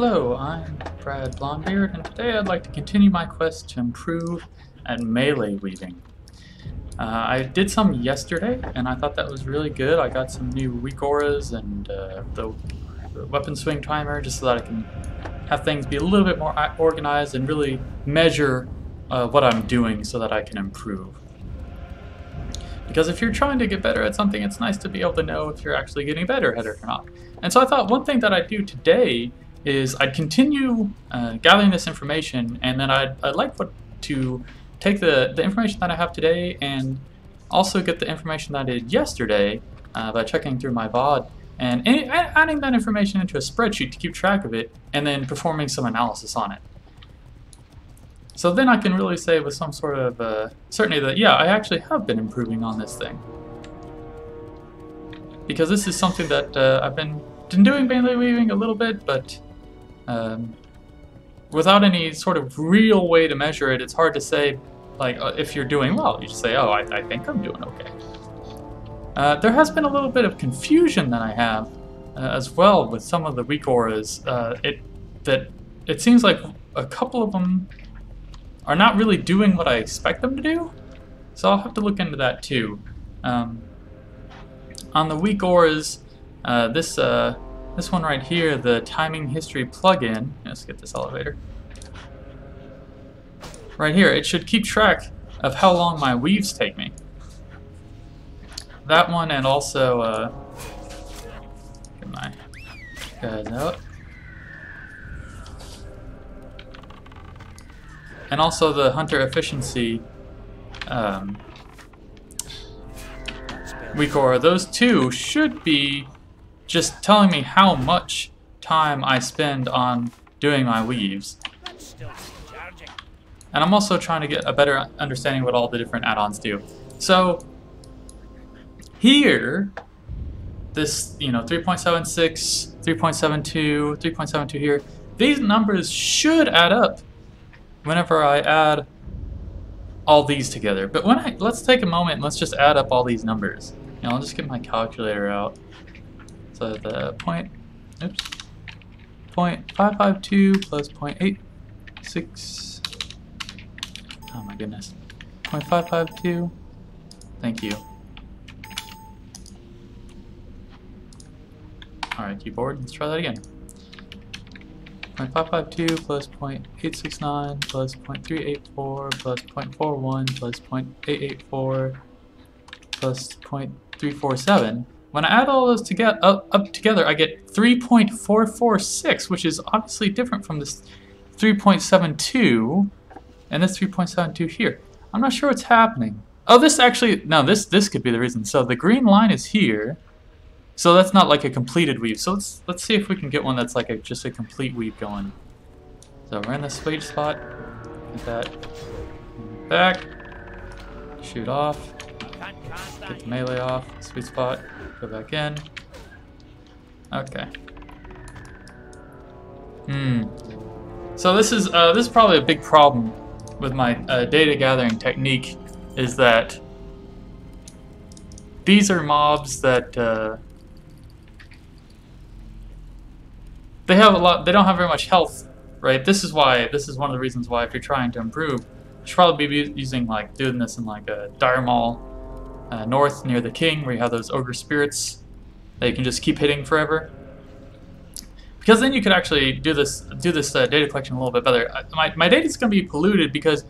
Hello, I'm Brad Blondebeard, and today I'd like to continue my quest to improve at melee weaving. Uh, I did some yesterday, and I thought that was really good. I got some new WeakAuras and uh, the, weapon swing timer just so that I can have things be a little bit more organized and really measure uh, what I'm doing so that I can improve. Because if you're trying to get better at something, it's nice to be able to know if you're actually getting better at it or not. And so I thought one thing that I'd do today is I'd continue uh, gathering this information, and then I'd, I'd like what, to take the, the information that I have today and also get the information that I did yesterday uh, by checking through my VOD and adding that information into a spreadsheet to keep track of it, and then performing some analysis on it. So then I can really say with some sort of uh, certainty that, yeah, I actually have been improving on this thing. Because this is something that uh, I've been, been doing melee weaving a little bit, but um, without any sort of real way to measure it, it's hard to say, like, uh, if you're doing well. You just say, oh, I, I think I'm doing okay. Uh, there has been a little bit of confusion that I have uh, as well with some of the WeakAuras. Uh, it that it seems like a couple of them are not really doing what I expect them to do. So I'll have to look into that too. Um, on the WeakAuras, uh, this uh, this one right here, the timing history plugin. Let's get this elevator. Right here, it should keep track of how long my weaves take me. That one and also uh, get my guys out. and also the hunter efficiency um, WeakAura. Those two should be just telling me how much time I spend on doing my weaves. And I'm also trying to get a better understanding what all the different add-ons do. So here, this, you know, 3.76, 3.72, 3.72 here, these numbers should add up whenever I add all these together. But when I, let's take a moment let's just add up all these numbers. And I'll just get my calculator out. So the point, oops, point five five two plus point eight six. Oh my goodness, point five five two. Thank you. All right, keyboard. Let's try that again. 0.552 plus 0.869 plus 0.384 plus 0.41 plus 0.884 plus 0.347. When I add all those together, up, up together, I get 3.446, which is obviously different from this 3.72 and this 3.72 here. I'm not sure what's happening. Oh, this actually, no, this, this could be the reason. So the green line is here, so that's not like a completed weave. So let's let's see if we can get one that's like a just a complete weave going. So we're in the sweet spot. Get that back. Shoot off. Get the melee off. Sweet spot. Go back in. Okay. Hmm. So this is uh, this is probably a big problem with my uh, data gathering technique is that these are mobs that uh, they have a lot. They don't have very much health, right? This is why. This is one of the reasons why if you're trying to improve, you should probably be using like doing this in like a dire uh, north near the king, where you have those ogre spirits that you can just keep hitting forever. Because then you could actually do this do this uh, data collection a little bit better. Uh, my my data is going to be polluted because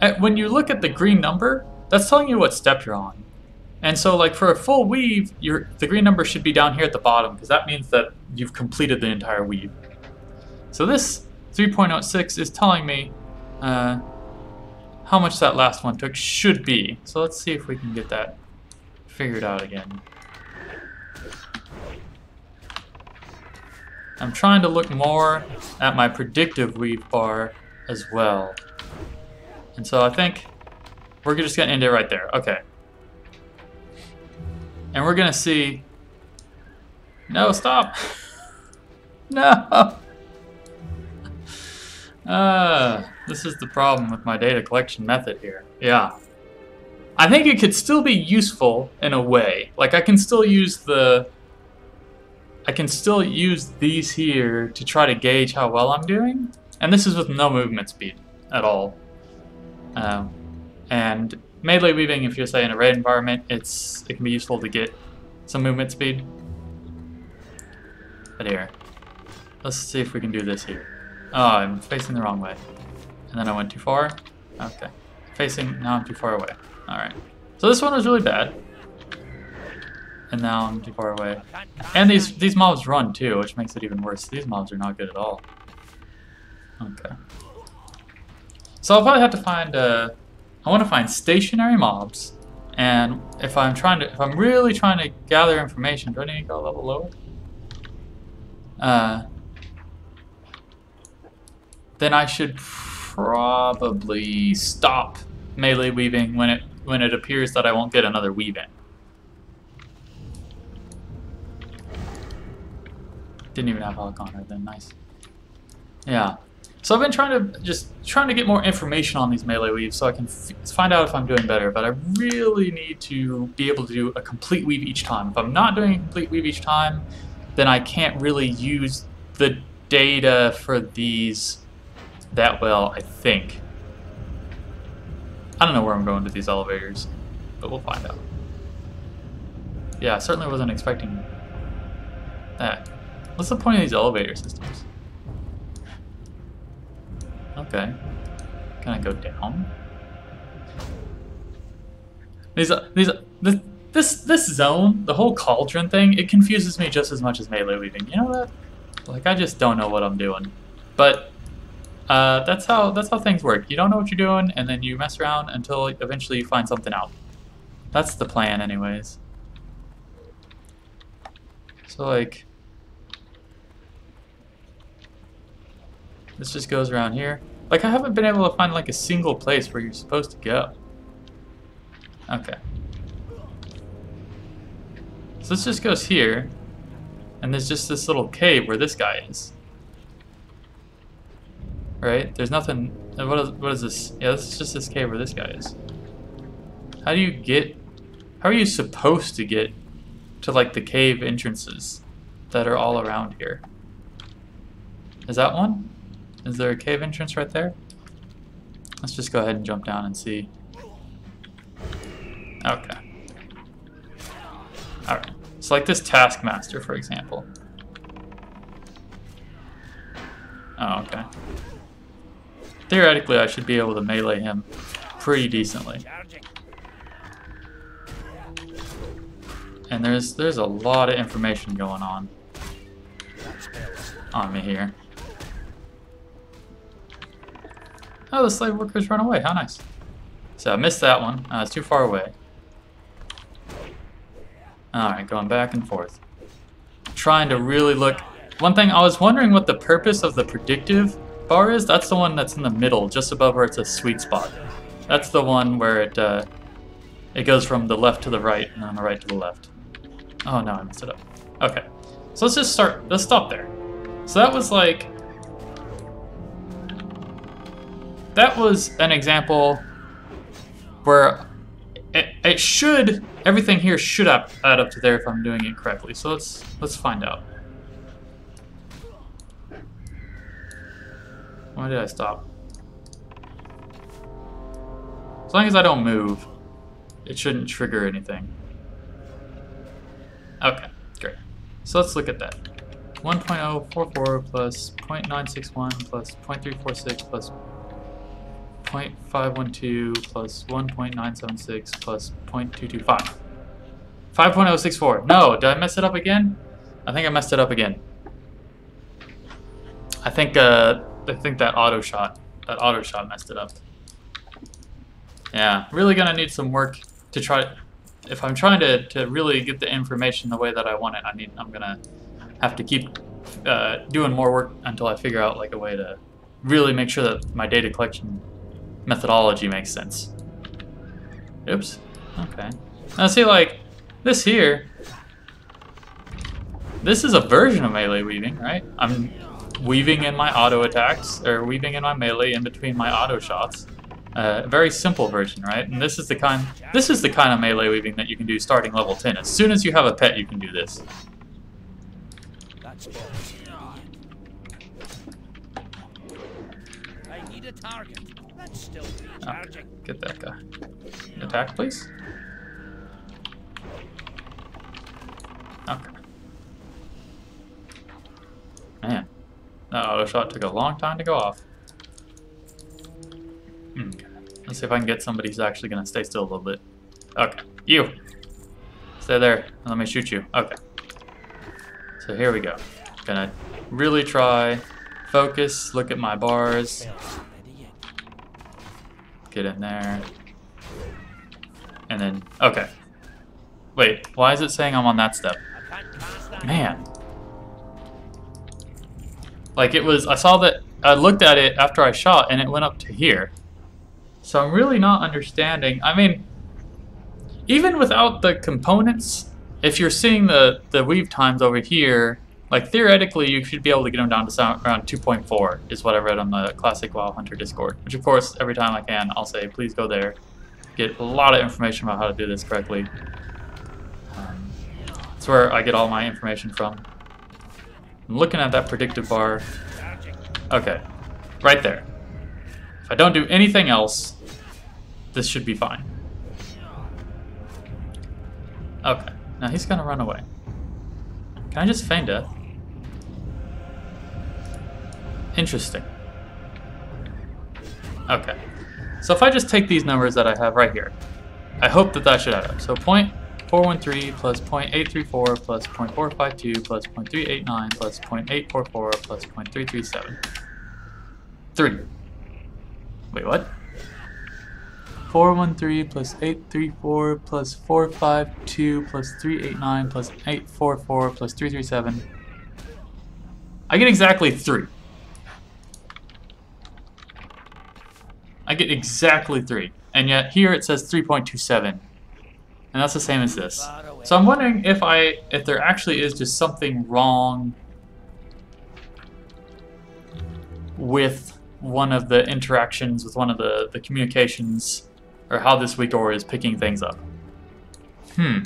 at, uh, when you look at the green number, that's telling you what step you're on. And so like for a full weave, your the green number should be down here at the bottom because that means that you've completed the entire weave. So this 3.06 is telling me uh, how much that last one took should be. So let's see if we can get that figured out again. I'm trying to look more at my predictive weave bar as well. And so I think we're just going to end it right there. Okay. And we're going to see... No, stop! no! Uh, this is the problem with my data collection method here. Yeah. I think it could still be useful in a way. Like, I can still use the I can still use these here to try to gauge how well I'm doing. And this is with no movement speed at all. Um, and melee weaving, if you're say in a raid environment, it's it can be useful to get some movement speed. But here, let's see if we can do this here. Oh, I'm facing the wrong way. And then I went too far. Okay. Facing, now I'm too far away. Alright. So this one was really bad. And now I'm too far away. And these these mobs run too, which makes it even worse. These mobs are not good at all. Okay. So I'll probably have to find uh I want to find stationary mobs. And if I'm trying to if I'm really trying to gather information, do I need to go a level lower? Uh then I should probably stop melee weaving when it when it appears that I won't get another weave in. Didn't even have Hawk then, nice. Yeah. So I've been trying to just trying to get more information on these melee weaves so I can find out if I'm doing better, but I really need to be able to do a complete weave each time. If I'm not doing a complete weave each time, then I can't really use the data for these that well, I think. I don't know where I'm going with these elevators, but we'll find out. Yeah, I certainly wasn't expecting that. What's the point of these elevator systems? Okay. Can I go down? These, these, this, this, this zone, the whole cauldron thing, it confuses me just as much as melee weaving. You know that? Like, I just don't know what I'm doing. But uh, that's how that's how things work. You don't know what you're doing, and then you mess around until eventually you find something out. That's the plan, anyways. So like, this just goes around here. Like I haven't been able to find like a single place where you're supposed to go. Okay. So this just goes here, and there's just this little cave where this guy is right? There's nothing. What is, what is this? Yeah, this is just this cave where this guy is. How do you get? How are you supposed to get to like the cave entrances that are all around here? Is that one? Is there a cave entrance right there? Let's just go ahead and jump down and see. Okay. Alright. So like this Taskmaster, for example. Oh, okay. Theoretically, I should be able to melee him pretty decently. And there's there's a lot of information going on on me here. Oh, the slave workers run away. How nice. So I missed that one. Uh, it's too far away. Alright, going back and forth. Trying to really look... One thing, I was wondering what the purpose of the predictive bar is, that's the one that's in the middle, just above where it's a sweet spot. That's the one where it uh, it goes from the left to the right and then the right to the left. Oh no, I messed it up. Okay, so let's just start. Let's stop there. So that was like that was an example where it, it should everything here should add up to there if I'm doing it correctly. So let's let's find out. Why did I stop? As long as I don't move, it shouldn't trigger anything. Okay, great. So let's look at that. 1.044 plus 0.961 plus 0.346 plus 0.512 plus 1.976 plus 0.225. 5.064. No, did I mess it up again? I think I messed it up again. I think uh, I think that auto shot, that auto shot messed it up. Yeah, really gonna need some work to try. If I'm trying to, to really get the information the way that I want it, I need. I'm gonna have to keep uh, doing more work until I figure out like a way to really make sure that my data collection methodology makes sense. Oops. Okay. Now see, like this here. This is a version of melee weaving, right? I'm weaving in my auto attacks, or weaving in my melee in between my auto shots. Uh, a very simple version, right? And this is the kind this is the kind of melee weaving that you can do starting level 10. As soon as you have a pet, you can do this. that spot. I need a target. That's still recharging. Get that guy. Attack, please. Okay. Man. Oh, that auto shot took a long time to go off. Okay. Let's see if I can get somebody who's actually going to stay still a little bit. Okay. You! Stay there. Let me shoot you. Okay. So here we go. Gonna really try. Focus. Look at my bars. Get in there. And then, okay. Wait, why is it saying I'm on that step? Man. Like it was, I saw that, I looked at it after I shot and it went up to here. So I'm really not understanding. I mean, even without the components, if you're seeing the, the weave times over here, like theoretically you should be able to get them down to sound, around 2.4 is what I read on the Classic WoW Hunter Discord. Which of course, every time I can, I'll say, please go there. Get a lot of information about how to do this correctly. Um, that's where I get all my information from. I'm looking at that predictive bar. Okay, right there. If I don't do anything else, this should be fine. Okay, now he's gonna run away. Can I just feign death? Interesting. Okay, so if I just take these numbers that I have right here, I hope that that should add up. So point 413 plus 0.834 plus 0.452 plus 0.389 plus 0.844 plus 0.337. 3. Wait, what? 413 plus 834 plus 452 plus 389 plus 844 plus 337. I get exactly 3. I get exactly 3. And yet here it says 3.27. And that's the same as this. So I'm wondering if I if there actually is just something wrong with one of the interactions with one of the, the communications or how this WeakAura is picking things up. Hmm.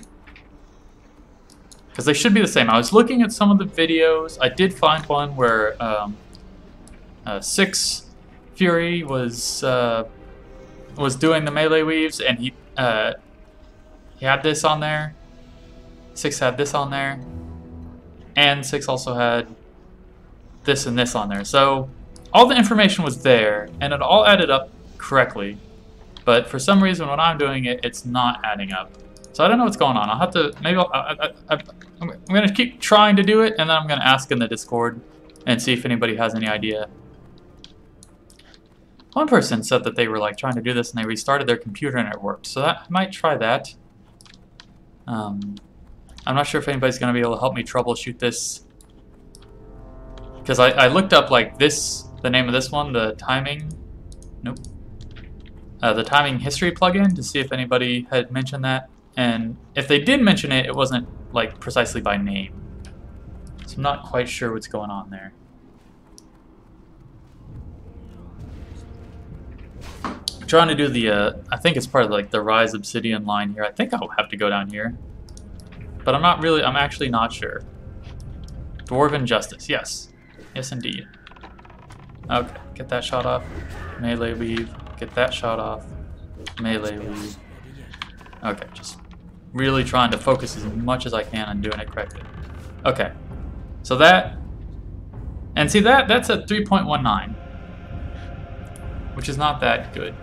Because they should be the same. I was looking at some of the videos. I did find one where um, uh, Six Fury was uh, was doing the melee weaves, and he uh, he had this on there. Six had this on there, and Six also had this and this on there. So all the information was there, and it all added up correctly. But for some reason, when I'm doing it, it's not adding up. So I don't know what's going on. I'll have to maybe I'll, I, I'm, I'm gonna keep trying to do it, and then I'm gonna ask in the Discord and see if anybody has any idea. One person said that they were like trying to do this and they restarted their computer and it worked. So that, I might try that. Um, I'm not sure if anybody's gonna be able to help me troubleshoot this because I, I looked up like this, the name of this one, the timing. Nope. Uh, the timing history plugin to see if anybody had mentioned that, and if they did mention it, it wasn't like precisely by name. So I'm not quite sure what's going on there. Trying to do the, uh, I think it's part of like the Rise Obsidion line here. I think I'll have to go down here, but I'm not really. I'm actually not sure. Dwarven Justice, yes. Yes, indeed. Okay, get that shot off. Melee weave. Get that shot off. Melee weave. Okay, just really trying to focus as much as I can on doing it correctly. Okay, so that, and see that, that's at 3.19, which is not that good.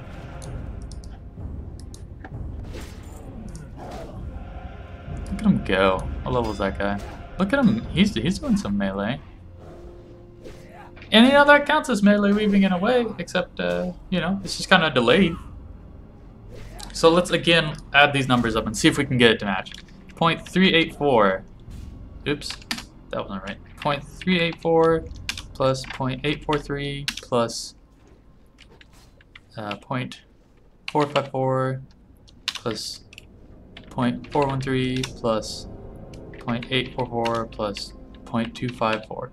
At him go. What level is that guy? Look at him, he's, he's doing some melee. And you know, that counts as melee weaving in a way, except, uh, you know, it's just kind of delayed. So let's again add these numbers up and see if we can get it to match. 0.384. Oops, that wasn't right. 0.384 plus 0.843 plus uh, 0.454 plus 0.413 plus 0.844 plus 0.254.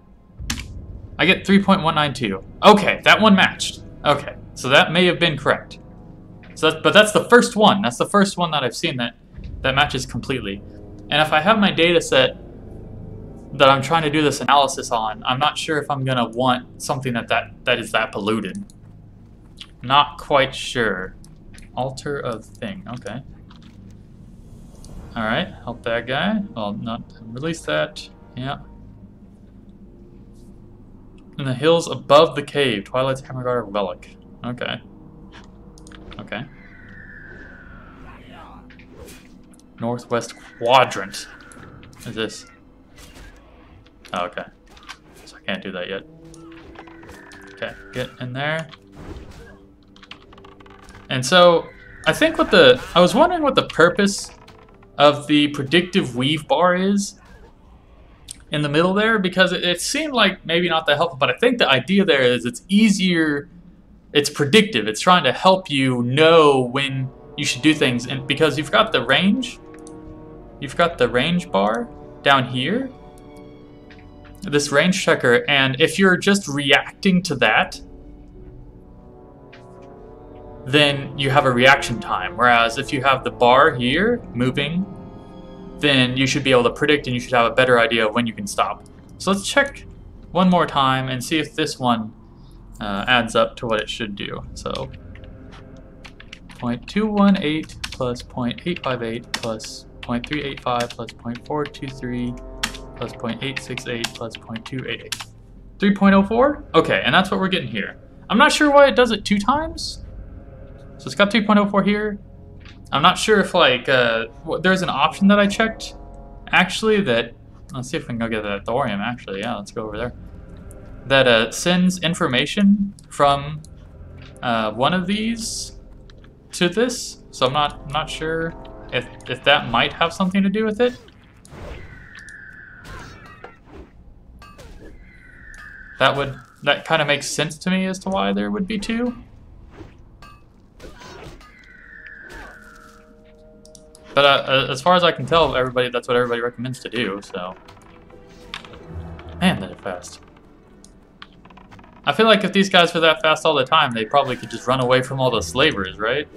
I get 3.192. Okay, that one matched. Okay, so that may have been correct. So but that's the first one. That's the first one that I've seen that that matches completely. And if I have my data set that I'm trying to do this analysis on, I'm not sure if I'm gonna want something that that, that is that polluted. Not quite sure. Altar of thing. Okay. All right. Help that guy. Well, not release that. Yeah. In the hills above the cave, Twilight's Hammerguard relic. Okay. Okay. Northwest quadrant. Is this? Oh, okay. So I can't do that yet. Okay, get in there. And so, I think what the... I was wondering what the purpose of the predictive weave bar is in the middle there, because it, it seemed like maybe not that helpful, but I think the idea there is it's easier... It's predictive. It's trying to help you know when you should do things. And because you've got the range, you've got the range bar down here, this range checker, and if you're just reacting to that, then you have a reaction time. Whereas if you have the bar here moving, then you should be able to predict and you should have a better idea of when you can stop. So let's check one more time and see if this one uh, adds up to what it should do. So 0.218 plus 0.858 plus 0.385 plus 0.423 plus 0.868 plus 0.288. 3.04? Okay, and that's what we're getting here. I'm not sure why it does it two times. So it's got 3.04 here. I'm not sure if like, uh, there's an option that I checked actually that, let's see if we can go get that thorium actually. Yeah, let's go over there. That uh, sends information from uh, one of these to this. So I'm not, I'm not sure if, if that might have something to do with it. That would that kind of makes sense to me as to why there would be two. But uh, as far as I can tell, everybody that's what everybody recommends to do. So, man, they're fast. I feel like if these guys were that fast all the time, they probably could just run away from all the slavers, right?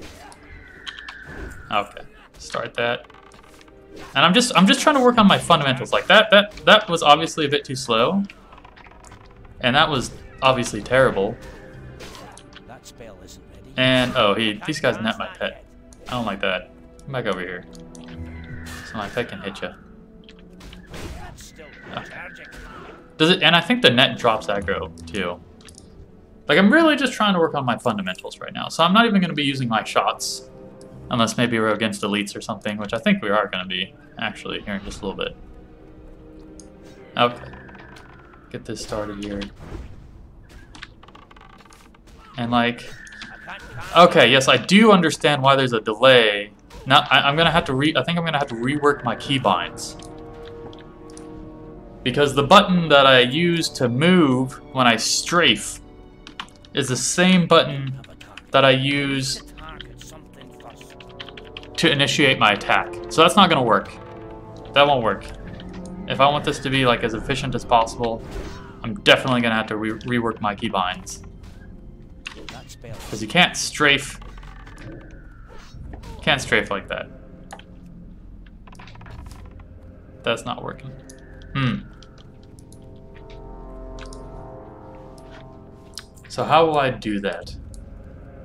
Okay, start that. And I'm just I'm just trying to work on my fundamentals. Like that that that was obviously a bit too slow. And that was obviously terrible. That spell isn't ready. And, oh, he, these guys net my pet. I don't like that. Come back over here. So my pet can hit you. Okay. Ah. Does it? And I think the net drops aggro, too. Like, I'm really just trying to work on my fundamentals right now. So I'm not even going to be using my shots. Unless maybe we're against elites or something, which I think we are going to be, actually, here in just a little bit. Okay. Get this started here. And, like, Okay, yes, I do understand why there's a delay. Now, I, I'm gonna have to re- I think I'm gonna have to rework my keybinds. Because the button that I use to move when I strafe is the same button that I use To initiate my attack. So that's not gonna work. That won't work. If I want this to be like as efficient as possible, I'm definitely gonna have to re- rework my keybinds. Because you can't strafe. Can't strafe like that. That's not working. Hmm. So how will I do that?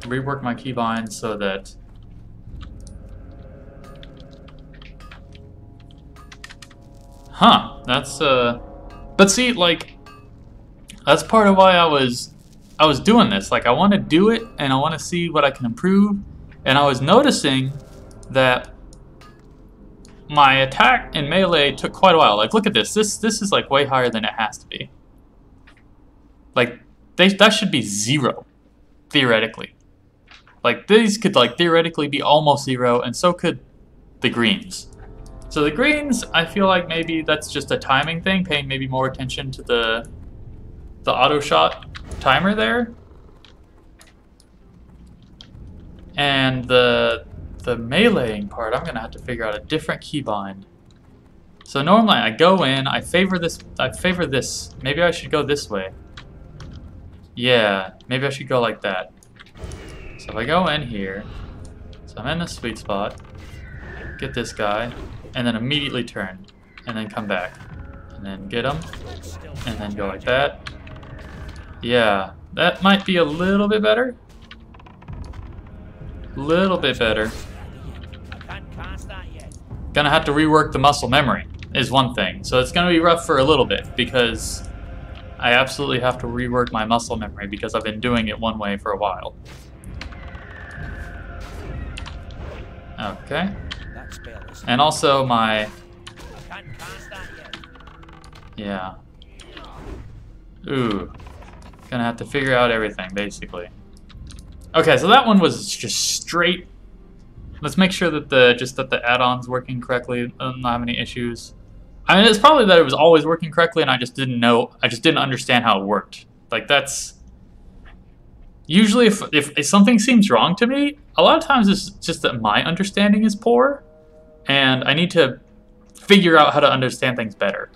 Rework my keybinds so that Huh, that's uh but see like that's part of why I was I was doing this. Like I want to do it and I want to see what I can improve. And I was noticing that my attack in melee took quite a while. Like look at this. This this is like way higher than it has to be. Like they that should be zero, theoretically. Like these could like theoretically be almost zero, and so could the greens. So the greens, I feel like maybe that's just a timing thing, paying maybe more attention to the the auto shot timer there. And the the meleeing part, I'm gonna have to figure out a different keybind. So normally I go in, I favor this I favor this. Maybe I should go this way. Yeah, maybe I should go like that. So if I go in here, so I'm in the sweet spot, get this guy, and then immediately turn, and then come back. And then get him, And then go like that. Yeah, that might be a little bit better. Little bit better. Gonna have to rework the muscle memory, is one thing. So it's gonna be rough for a little bit because I absolutely have to rework my muscle memory because I've been doing it one way for a while. Okay. And also my. Yeah. Ooh. Gonna have to figure out everything, basically. Okay, so that one was just straight. Let's make sure that the just that the add-on's working correctly. I don't have any issues. I mean, it's probably that it was always working correctly, and I just didn't know. I just didn't understand how it worked. Like that's usually if if, if something seems wrong to me, a lot of times it's just that my understanding is poor, and I need to figure out how to understand things better.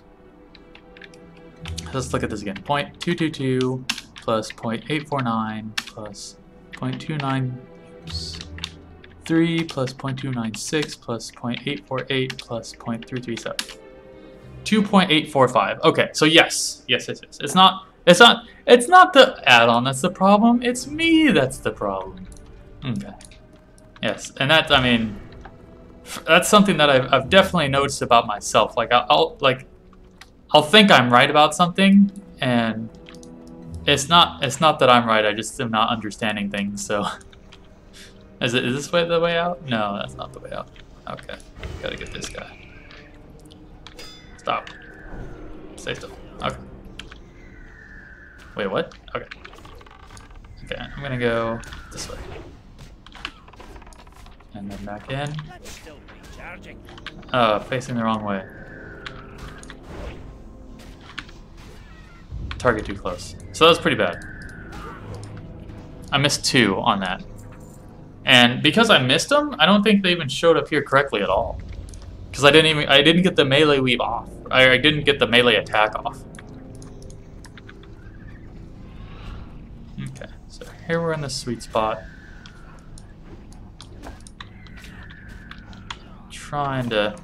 Let's look at this again. 0.222 plus 0.849 plus 0.293 plus 0.296 plus 0.848 plus 0.337. 2.845. Okay, so yes. Yes, yes, yes. It's not it's not it's not the add-on that's the problem. It's me that's the problem. Okay. Yes, and that I mean that's something that I've, I've definitely noticed about myself. Like I'll, I'll like I'll think I'm right about something, and it's not it's not that I'm right. I just am not understanding things. So, is it is this way the way out? No, that's not the way out. Okay, gotta get this guy. Stop. Stay still. Okay. Wait, what? Okay. Okay, I'm gonna go this way. And then back in. That's still recharging. Uh, facing the wrong way. Target too close. So that was pretty bad. I missed two on that. And because I missed them, I don't think they even showed up here correctly at all. Because I didn't even I didn't get the melee weave off. I, I didn't get the melee attack off. Okay, so here we're in the sweet spot. Trying to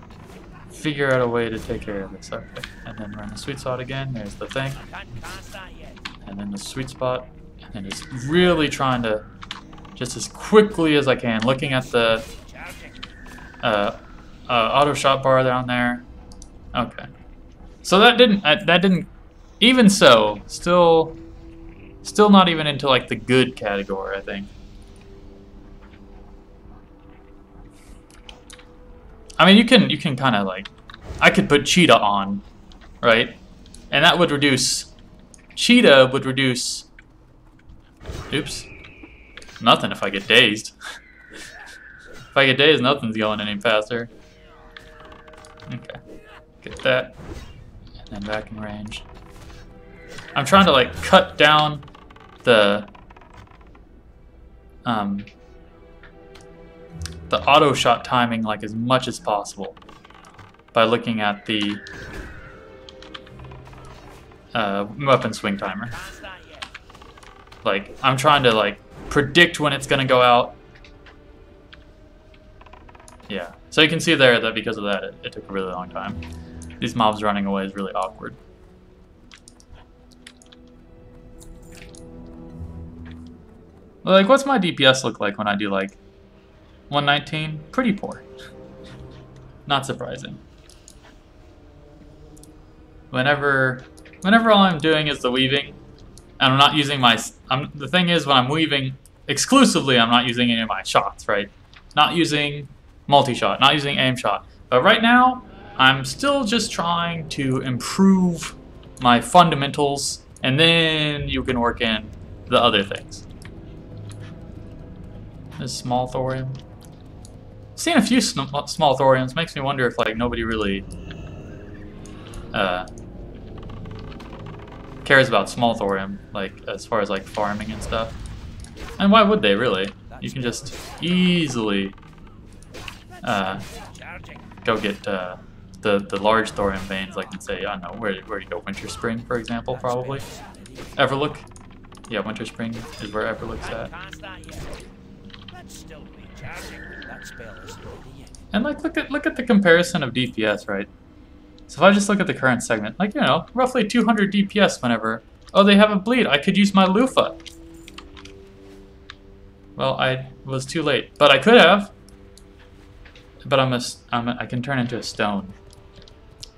figure out a way to take care of this. Okay, and then we're in the sweet spot again. There's the thing, and then the sweet spot, and then just really trying to, just as quickly as I can, looking at the uh, uh, auto shot bar down there. Okay, so that didn't uh, that didn't even so still still not even into like the good category. I think. I mean, you can you can kind of like, I could put cheetah on, right, and that would reduce. Cheetah would reduce. Oops. Nothing if I get dazed. if I get dazed, nothing's going any faster. Okay. Get that. And then back in range. I'm trying to like cut down the um the auto shot timing like as much as possible by looking at the uh, weapon swing timer. Like I'm trying to like predict when it's gonna go out. Yeah. So you can see there that because of that, it, it took a really long time. These mobs running away is really awkward. Like, what's my DPS look like when I do like 119? Pretty poor. Not surprising. Whenever, whenever all I'm doing is the weaving, and I'm not using my. I'm, the thing is, when I'm weaving exclusively, I'm not using any of my shots, right? Not using multi-shot, not using aim shot. But right now, I'm still just trying to improve my fundamentals, and then you can work in the other things. This small thorium. Seeing a few sm small thoriums makes me wonder if like nobody really uh, cares about small thorium, like as far as like farming and stuff. And why would they really? You can just easily uh, go get uh, the the large thorium veins, like in say I don't know where where you go Winterspring, for example, probably. Everlook, yeah, Winterspring is where Everlook's at. And like look at look at the comparison of DPS, right? So if I just look at the current segment, like, you know, roughly 200 DPS whenever... Oh, they have a bleed. I could use my loofah. Well, I was too late. But I could have. But I'm a, I'm a, I can turn into a stone.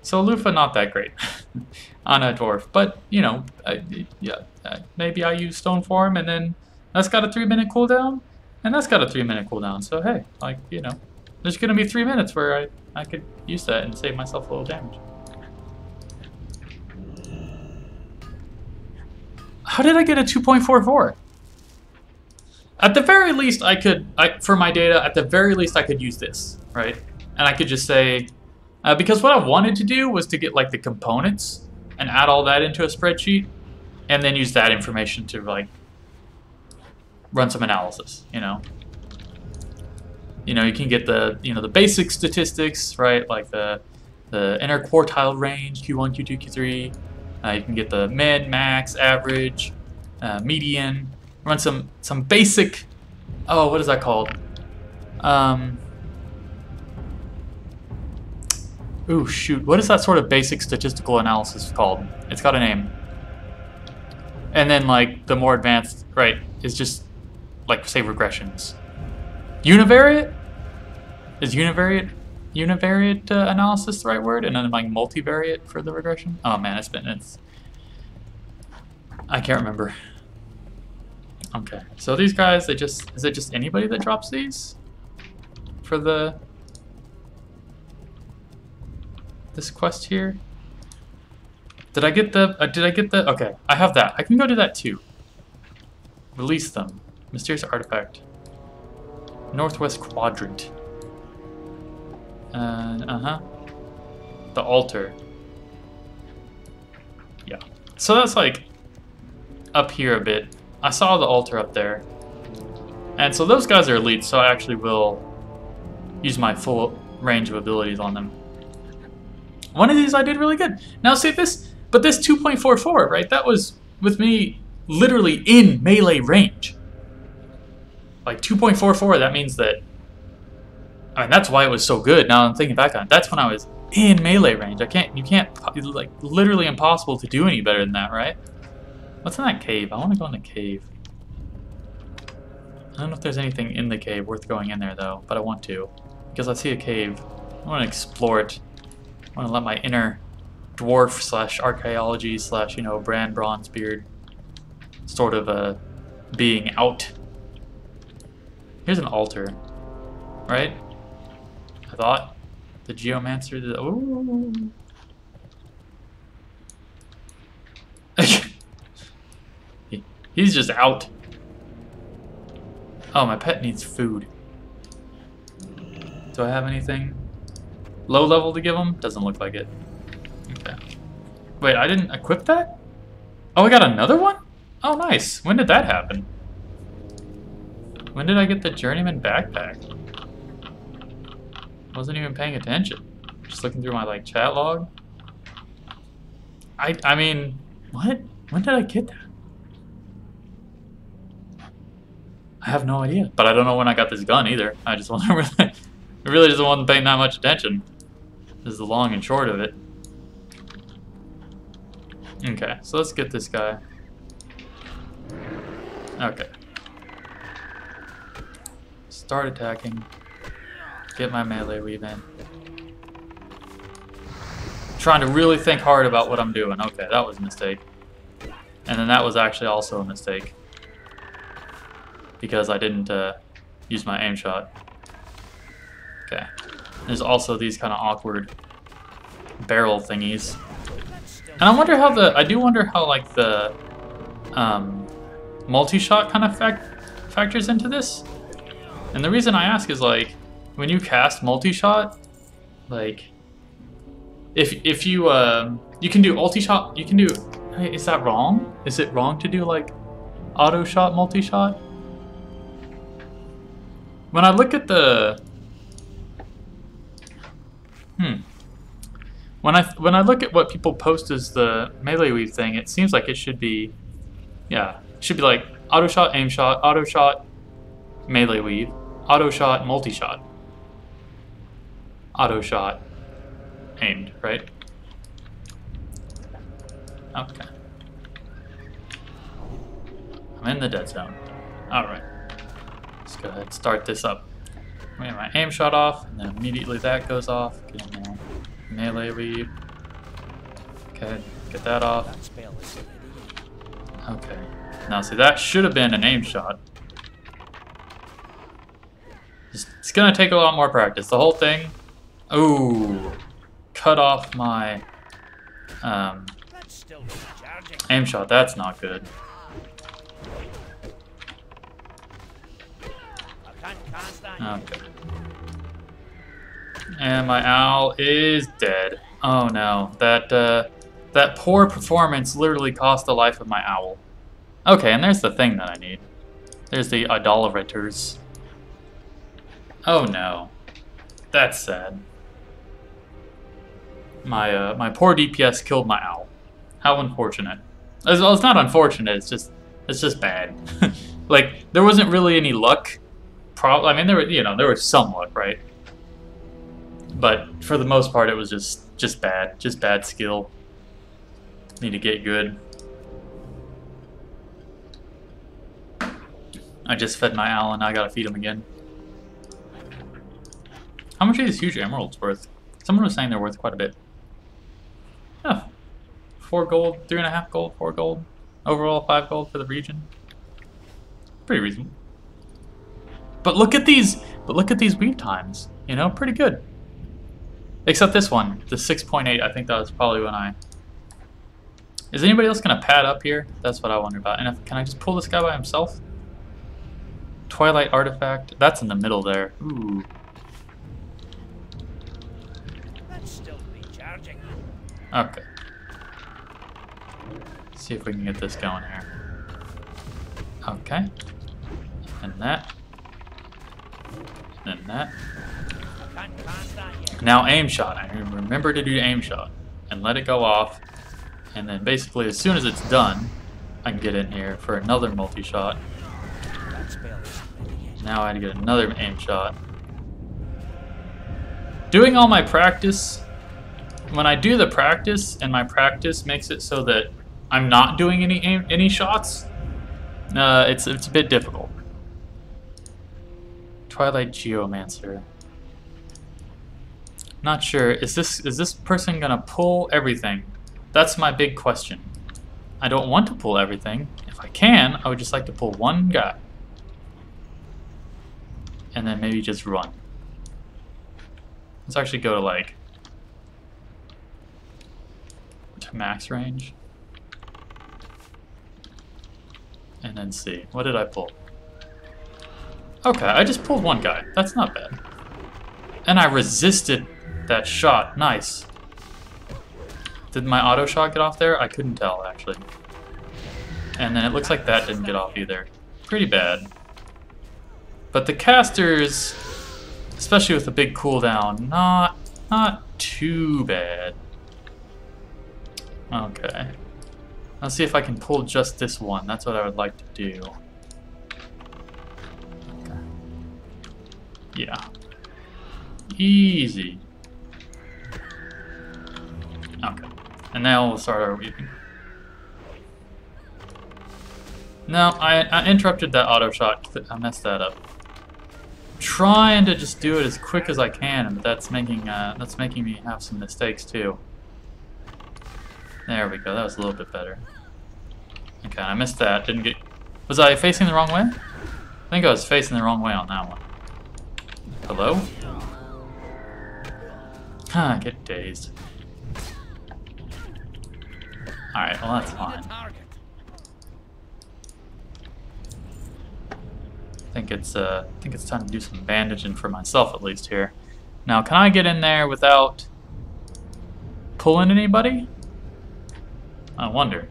So loofah not that great on a dwarf. But, you know, I, yeah, uh, maybe I use stone form and then that's got a three minute cooldown. And that's got a three minute cooldown. So hey, like, you know, there's to be three minutes where I, I could use that and save myself a little damage. How did I get a 2.44? At the very least, I could, I, for my data, at the very least, I could use this, right? And I could just say, uh, because what I wanted to do was to get like the components and add all that into a spreadsheet and then use that information to like run some analysis, you know? You know, you can get the, you know, the basic statistics, right? Like the, the interquartile range, Q1, Q2, Q3. Uh, you can get the mid, max, average, uh, median, run some some basic. Oh, what is that called? Um. Ooh, shoot. What is that sort of basic statistical analysis called? It's got a name. And then, like, the more advanced, right, is just, like, say, regressions. Univariate? Is univariate univariate uh, analysis the right word? And then, like, multivariate for the regression? Oh, man, it's been, it's... I can't remember. Okay, so these guys, they just, is it just anybody that drops these? For the, this quest here? Did I get the, uh, did I get the, okay, I have that. I can go do that too. Release them. Mysterious artifact. Northwest quadrant. And, uh-huh. The altar. Yeah. So that's like up here a bit. I saw the altar up there. And so those guys are elite, so I actually will use my full range of abilities on them. One of these I did really good. Now see this, but this 2.44, right? That was with me literally in melee range. Like 2.44, that means that, I mean, that's why it was so good. Now I'm thinking back on it. That's when I was in melee range. I can't, you can't, like, literally impossible to do any better than that, right? What's in that cave? I want to go in the cave. I don't know if there's anything in the cave worth going in there, though, but I want to. Because I see a cave. I want to explore it. I want to let my inner dwarf slash archaeology slash, you know, Brann Bronzebeard sort of uh, being out. Here's an altar, right? I thought. The geomancer, the, ooh. He's just out. Oh, my pet needs food. Do I have anything low level to give him? Doesn't look like it. Okay. Wait, I didn't equip that? Oh, I got another one? Oh, nice. When did that happen? When did I get the Journeyman backpack? Wasn't even paying attention. Just looking through my, like, chat log. I, I mean, what? When did I get that? I have no idea. But I don't know when I got this gun either. I just wasn't really, I really just wasn't paying that much attention. This is the long and short of it. Okay, so let's get this guy. Okay. Start attacking. Get my melee weave in. Trying to really think hard about what I'm doing. Okay, that was a mistake. And then that was actually also a mistake because I didn't uh, use my aim shot. Okay. There's also these kind of awkward barrel thingies. And I wonder how the, I do wonder how like the um, multi-shot kind of fact factors into this. And the reason I ask is like, when you cast multi-shot, like, if, if you, uh, you can do multi-shot, you can do, is that wrong? Is it wrong to do like auto-shot multi-shot? When I look at the... Hmm. When I when I look at what people post as the melee weave thing, it seems like it should be, yeah, it should be like auto shot, aim shot, auto shot, melee weave, auto shot, multi shot, auto shot, aimed, right? Okay. I'm in the dead zone. Alright. Let's go ahead and start this up. Have my aim shot off, and then immediately that goes off. Get there. Melee weave. Okay, get that off. That spell is Okay. Now see that should have been an aim shot. It's, it's gonna take a lot more practice. The whole thing. Ooh. Cut off my um, aim shot. That's not good. Okay. And my owl is dead. Oh no. That uh, that poor performance literally cost the life of my owl. Okay, and there's the thing that I need. There's the idolaters. Oh no. That's sad. My uh, my poor DPS killed my owl. How unfortunate. As well, it's not unfortunate. It's just it's just bad. like there wasn't really any luck. Pro- I mean, there were you know there was some luck, right? But for the most part, it was just just bad, just bad skill. Need to get good. I just fed my owl, and I gotta feed him again. How much are these huge emeralds worth? Someone was saying they're worth quite a bit. four gold, three and a half gold, four gold. Overall, five gold for the region. Pretty reasonable. But look at these, but look at these weave times. You know, pretty good. Except this one, the 6.8. I think that was probably when I. Is anybody else gonna pad up here? That's what I wonder about. And if, can I just pull this guy by himself? Twilight artifact. That's in the middle there. Ooh. That's still recharging. Okay. See if we can get this going here. Okay. And that. And that. Now aim shot. I remember to do aim shot and let it go off. And then basically as soon as it's done, I can get in here for another multi-shot. Now I had to get another aim shot. Doing all my practice, when I do the practice and my practice makes it so that I'm not doing any aim, any shots, uh, it's it's a bit difficult. Twilight Geomancer. Not sure. Is this is this person gonna pull everything? That's my big question. I don't want to pull everything. If I can, I would just like to pull one guy and then maybe just run. Let's actually go to like to max range. And then see. What did I pull? Okay, I just pulled one guy. That's not bad. And I resisted that shot. Nice. Did my auto shot get off there? I couldn't tell, actually. And then it looks like that didn't get off either. Pretty bad. But the casters, especially with the big cooldown, not not too bad. Okay. Let's see if I can pull just this one. That's what I would like to do. Okay. Yeah. Easy. Okay. And now we'll start our weaving. No, I, I interrupted that auto shot. I messed that up trying to just do it as quick as I can, but that's making uh, that's making me have some mistakes too. There we go. That was a little bit better. Okay, I missed that. Didn't get. Was I facing the wrong way? I think I was facing the wrong way on that one. Hello? Huh, get dazed. Alright, well that's fine. I think it's uh, I think it's time to do some bandaging for myself at least here. Now, can I get in there without pulling anybody? I wonder.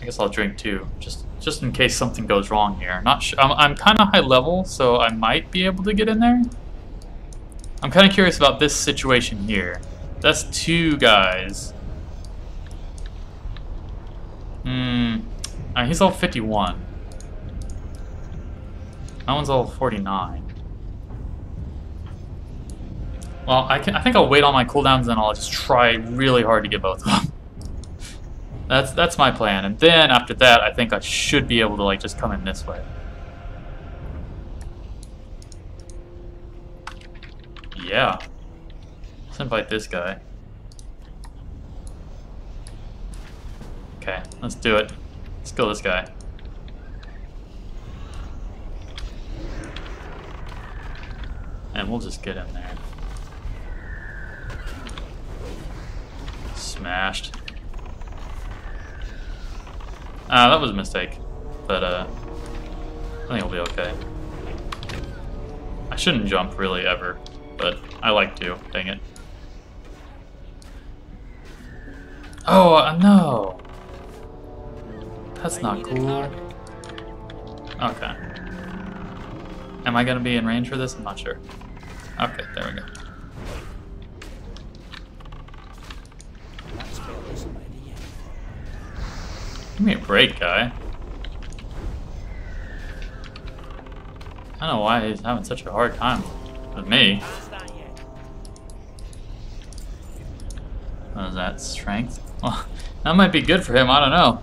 I guess I'll drink too, just just in case something goes wrong here. Not sure. I'm, I'm kind of high level, so I might be able to get in there. I'm kind of curious about this situation here. That's two guys. Hmm. Uh, he's all 51. That one's all 49. Well, I, can, I think I'll wait on my cooldowns and I'll just try really hard to get both of them. That's that's my plan. And then after that, I think I should be able to like just come in this way. Yeah. Let's invite this guy. Okay, let's do it. Let's kill this guy. And we'll just get in there. Smashed. Ah, that was a mistake. But, uh, I think it'll be okay. I shouldn't jump, really, ever. But I like to. Dang it. Oh, uh, no! That's not cool. Okay. Am I gonna be in range for this? I'm not sure. Okay, there we go. That spell isn't ready yet. Give me a break, guy. I don't know why he's having such a hard time with me. What is that? Strength? Well, that might be good for him. I don't know.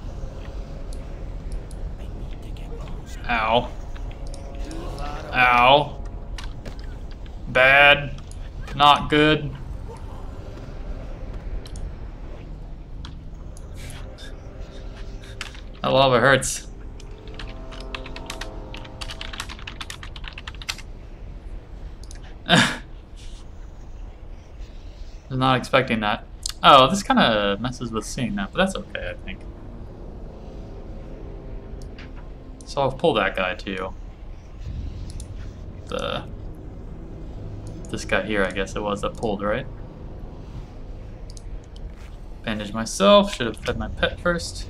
Ow. Ow. Bad. Not good. That lava hurts. I was not expecting that. Oh, this kind of messes with seeing that, but that's okay, I think. So I'll pull that guy too. The this guy here, I guess it was that pulled, right? Bandage myself. Should have fed my pet first.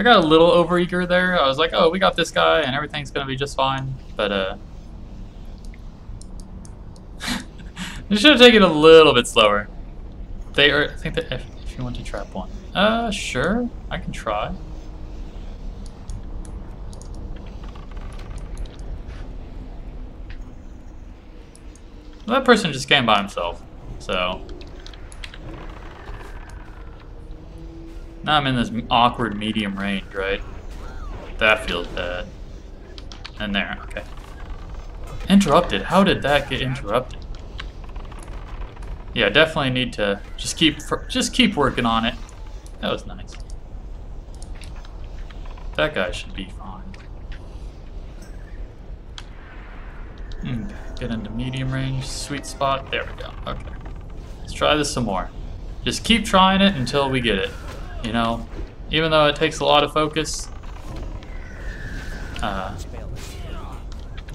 I got a little overeager there. I was like, oh, we got this guy and everything's gonna be just fine. But, uh... you should have taken it a little bit slower. They are, I think that if, if you want to trap one. Uh, sure. I can try. That person just came by himself, so... Now I'm in this awkward medium range, right? That feels bad. And there, okay. Interrupted. How did that get interrupted? Yeah, definitely need to just keep just keep working on it. That was nice. That guy should be fine. Okay, get into medium range, sweet spot. There we go. Okay. Let's try this some more. Just keep trying it until we get it. You know, even though it takes a lot of focus, uh.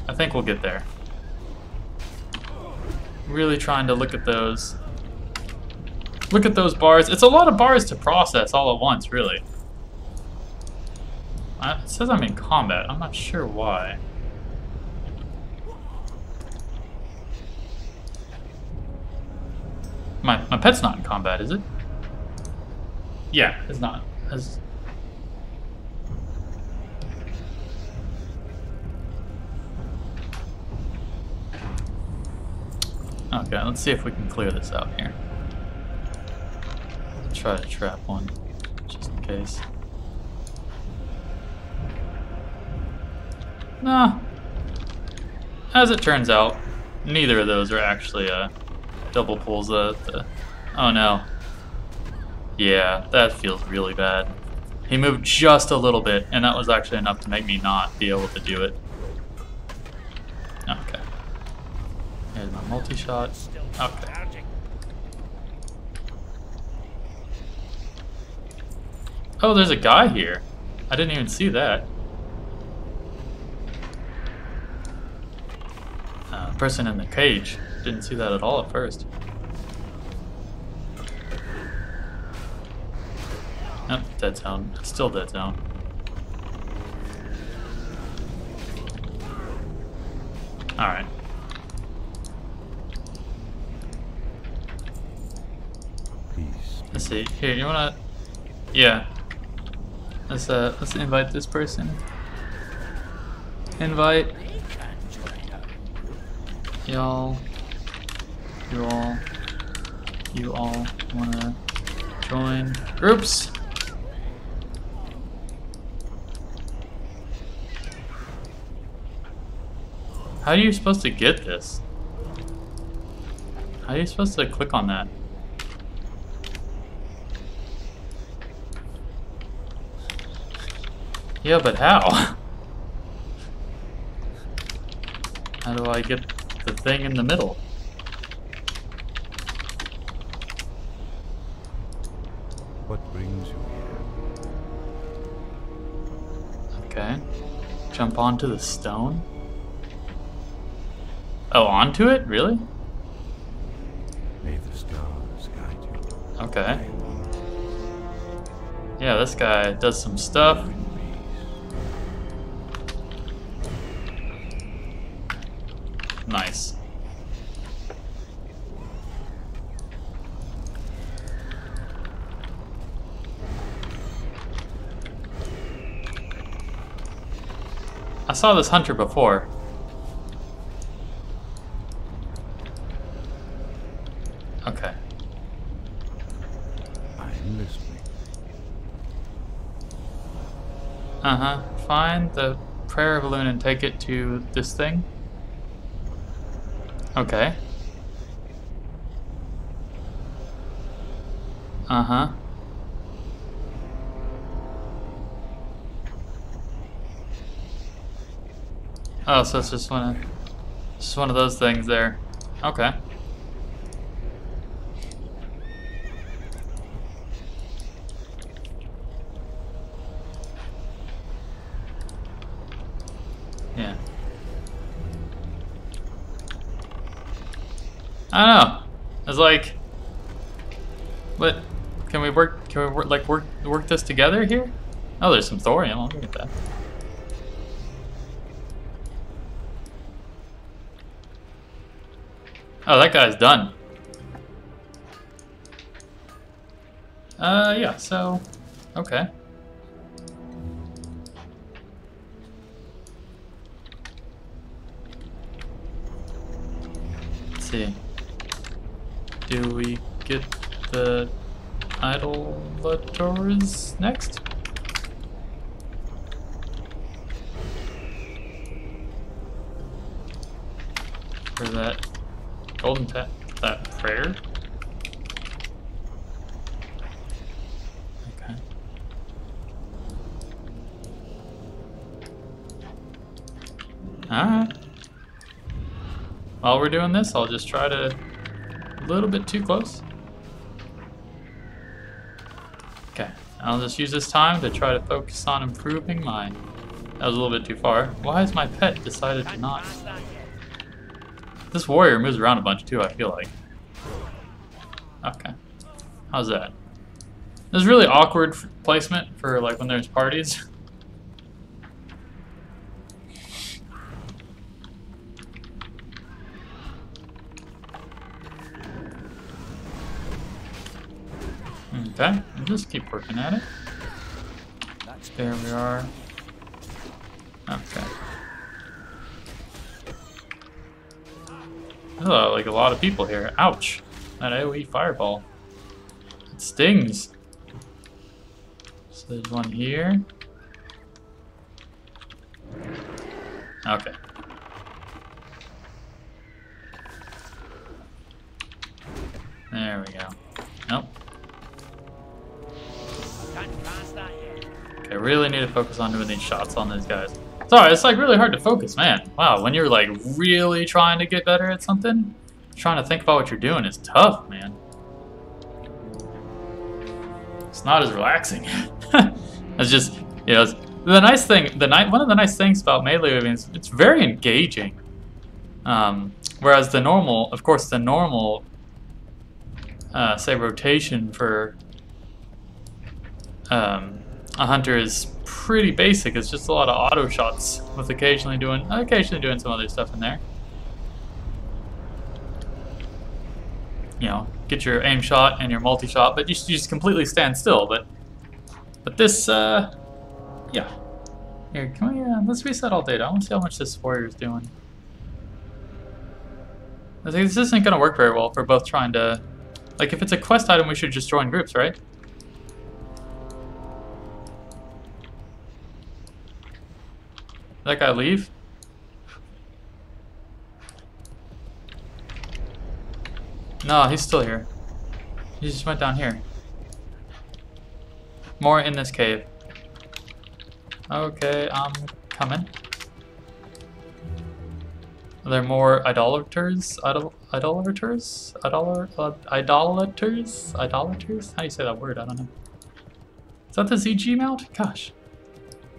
I think we'll get there. Really trying to look at those. Look at those bars. It's a lot of bars to process all at once, really. Uh, it says I'm in combat. I'm not sure why. My, my pet's not in combat, is it? Yeah, it's not. Okay, let's see if we can clear this out here. Try to trap one, just in case. Nah. As it turns out, neither of those are actually uh, double pulls. Uh, the... Oh no. Yeah, that feels really bad. He moved just a little bit, and that was actually enough to make me not be able to do it. Okay. Here's my multi-shot. Okay. Oh, there's a guy here. I didn't even see that. Uh, person in the cage. Didn't see that at all at first. Dead zone. Still dead zone. Alright. Let's see. Here, you wanna Yeah. Let's uh let's invite this person. Invite. Y'all, you all, you all wanna join groups? How are you supposed to get this? How are you supposed to click on that? Yeah, but how? How do I get the thing in the middle? What brings you here? Okay. Jump onto the stone? Oh, onto it? Really? May the stars guide you. Okay. Yeah, this guy does some stuff. Nice. I saw this hunter before. Okay. I'm listening. Uh-huh. Find the prayer balloon and take it to this thing. Okay. Uh-huh. Oh, so it's just one of just one of those things there. Okay. Yeah. I don't know. It's like, what? Can we work? Can we work, like work work this together here? Oh, there's some thorium. I'll at that. Oh, that guy's done. Uh, yeah. So, okay. Let's see. Do we get the idolaters next? For that golden ta that prayer? Okay. Alright. While we're doing this, I'll just try to little bit too close. Okay, I'll just use this time to try to focus on improving my... That was a little bit too far. Why has my pet decided to not? This warrior moves around a bunch too, I feel like. Okay. How's that? This is really awkward placement for like when there's parties. Okay, we'll just keep working at it. There we are. Okay. Oh, like a lot of people here. Ouch. That AoE fireball. It stings. So there's one here. Okay. There we go. Nope. Okay, really need to focus on doing these shots on these guys. Sorry, it's like really hard to focus, man. Wow, when you're like really trying to get better at something, trying to think about what you're doing is tough, man. It's not as relaxing. it's just, you know, the nice thing, the ni- one of the nice things about melee weaving is it's very engaging. Um, whereas the normal, of course, the normal, uh, say, rotation for um, a hunter is pretty basic. It's just a lot of auto shots with occasionally doing occasionally doing some other stuff in there. You know, get your aim shot and your multi shot, but you, you just completely stand still. But but this, uh, yeah. Here, can we? Uh, let's reset all data. I want to see how much this warrior is doing. I think this isn't gonna work very well we're both trying to... Like, if it's a quest item, we should just join groups, right? That guy leave? No, he's still here. He just went down here. More in this cave. Okay, I'm coming. Are there more idolaters? Idol idolaters? Idolar uh, idolaters? Idolaters? How do you say that word? I don't know. Is that the ZG mount? Gosh.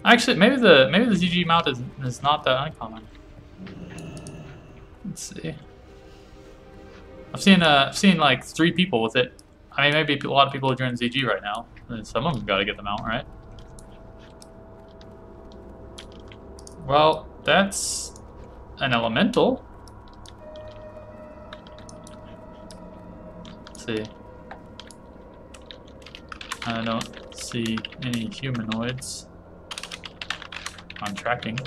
Actually, maybe the maybe the ZG mount is is not that uncommon. Let's see. I've seen uh, I've seen like three people with it. I mean, maybe a lot of people are doing ZG right now. Some of them got to get them out, right? Well, that's an elemental. Let's see. I don't see any humanoids on tracking.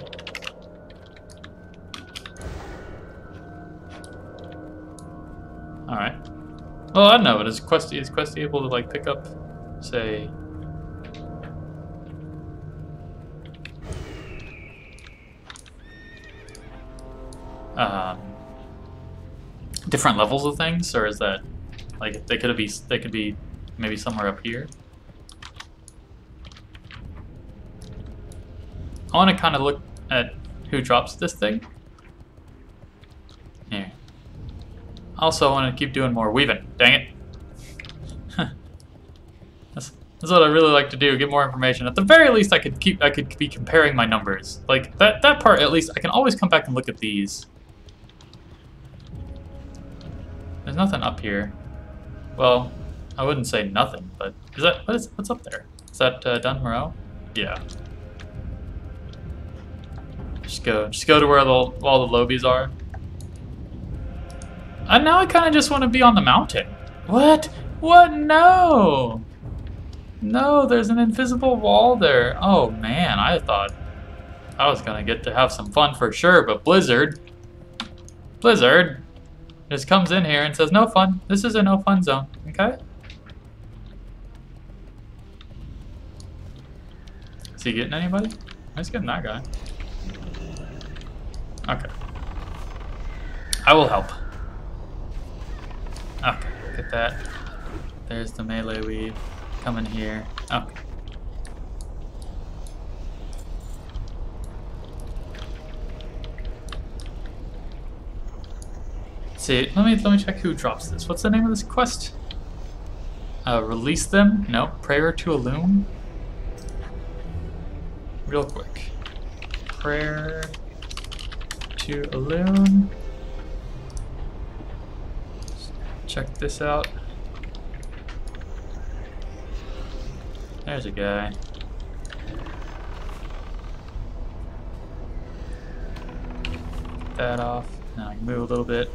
Alright. Well, I don't know, but is Questie, is Questie able to, like, pick up, say... Um, different levels of things, or is that, like, they could be, they could be maybe somewhere up here? I want to kind of look at who drops this thing. Here. Also, I want to keep doing more weaving. Dang it. that's, that's what I really like to do. Get more information. At the very least, I could keep. I could be comparing my numbers. Like that. That part, at least, I can always come back and look at these. There's nothing up here. Well, I wouldn't say nothing, but is that what is what's up there? Is that uh, Dun Yeah. Just go. Just go to where the, all the lobies are. And now I kind of just want to be on the mountain. What? What? No! No, there's an invisible wall there. Oh man, I thought I was gonna get to have some fun for sure, but Blizzard, Blizzard, just comes in here and says no fun. This is a no fun zone, okay? Is he getting anybody? He's getting that guy. Okay. I will help. Okay, get that. There's the melee weave. Coming here. Okay. see, let me let me check who drops this. What's the name of this quest? Uh, release them? No. Prayer to Elune? Real quick. Prayer to Elune. Check this out. There's a guy. That off. Now I can move a little bit.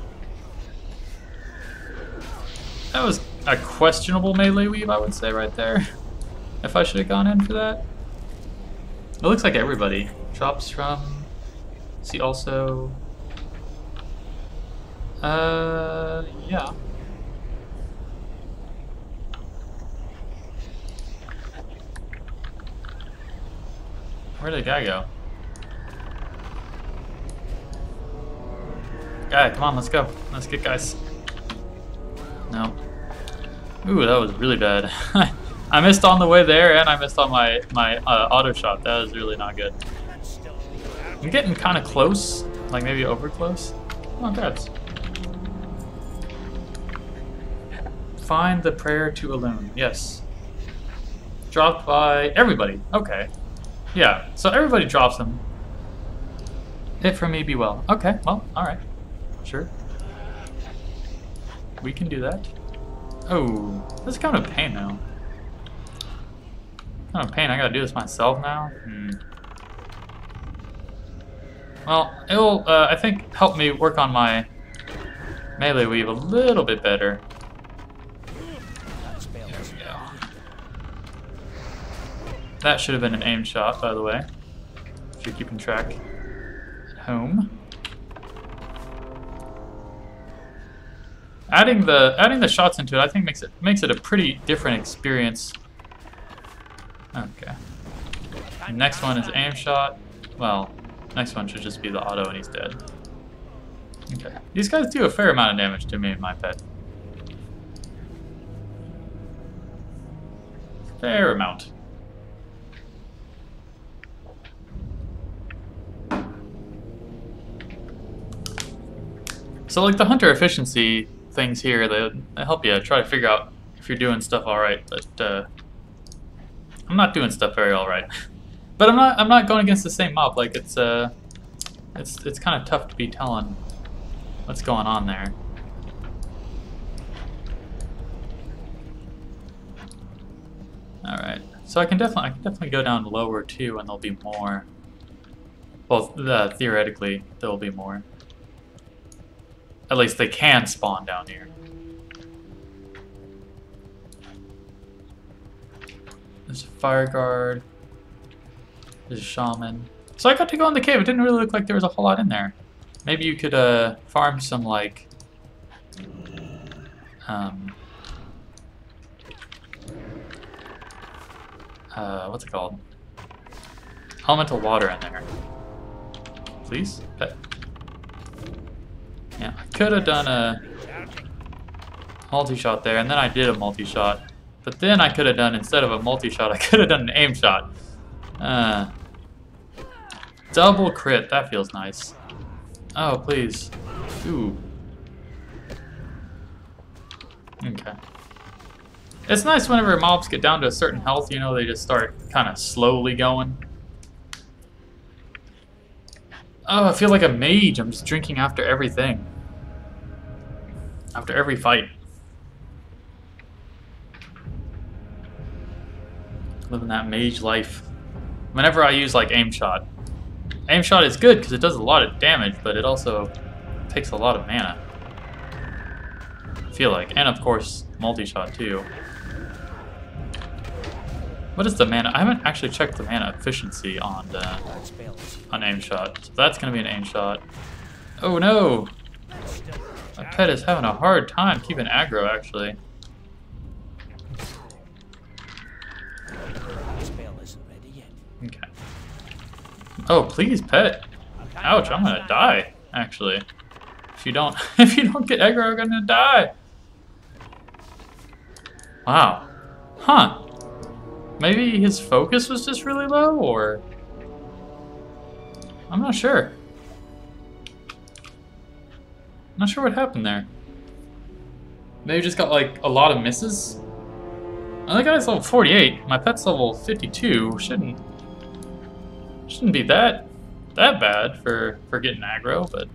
That was a questionable melee weave, I would say, right there. If I should have gone in for that. It looks like everybody drops from. See also. Uh, yeah. Where did the guy go? Guy, come on, let's go. Let's get guys. No. Ooh, that was really bad. I missed on the way there, and I missed on my, my uh, auto shot. That was really not good. I'm getting kind of close. Like, maybe over close. Oh, that's... Find the prayer to Elune. Yes. Dropped by everybody. Okay. Yeah, so everybody drops them. It for me be well. Okay, well, alright. Sure. We can do that. Oh, this is kind of a pain now. Kind of a pain, I gotta do this myself now. Hmm. Well, it'll, uh, I think, help me work on my melee weave a little bit better. There we go. That should have been an aim shot, by the way. If you're keeping track at home. adding the adding the shots into it, I think makes it makes it a pretty different experience. Okay. Next one is aim shot. Well, next one should just be the auto and he's dead. Okay. These guys do a fair amount of damage to me and my pet. Fair amount. So like the hunter efficiency things here, they, they help you try to figure out if you're doing stuff all right. But uh, I'm not doing stuff very all right. but I'm not I'm not going against the same mob. Like it's uh, it's it's kind of tough to be telling what's going on there. All right, so I can definitely I can definitely go down lower too, and there'll be more. Well, theoretically, there'll be more. At least they can spawn down here. There's a fire guard. There's a shaman. So I got to go in the cave. It didn't really look like there was a whole lot in there. Maybe you could uh, farm some like um, uh, what's it called? Elemental water in there. Please? Pet. Yeah, I could have done a multi-shot there, and then I did a multi-shot. But then I could have done, instead of a multi-shot, I could have done an aim shot. Uh, double crit, that feels nice. Oh, please. Ooh. Okay. It's nice whenever mobs get down to a certain health, you know, they just start kind of slowly going. Oh, I feel like a mage. I'm just drinking after everything. After every fight. Living that mage life. Whenever I use like aim shot. Aim shot is good because it does a lot of damage, but it also takes a lot of mana. I feel like. And of course, multi-shot too. What is the mana? I haven't actually checked the mana efficiency on the, is on aim shot. So that's gonna be an aim shot. Oh no! My pet is having a hard time keeping aggro actually. Oh please pet. Ouch, I'm gonna die, actually. If you don't if you don't get aggro, I'm gonna die. Wow. Huh. Maybe his focus was just really low, or... I'm not sure. Not sure what happened there. Maybe just got, like, a lot of misses? Oh, that guy's level 48. My pet's level 52. Shouldn't... Shouldn't be that... that bad for, for getting aggro, but...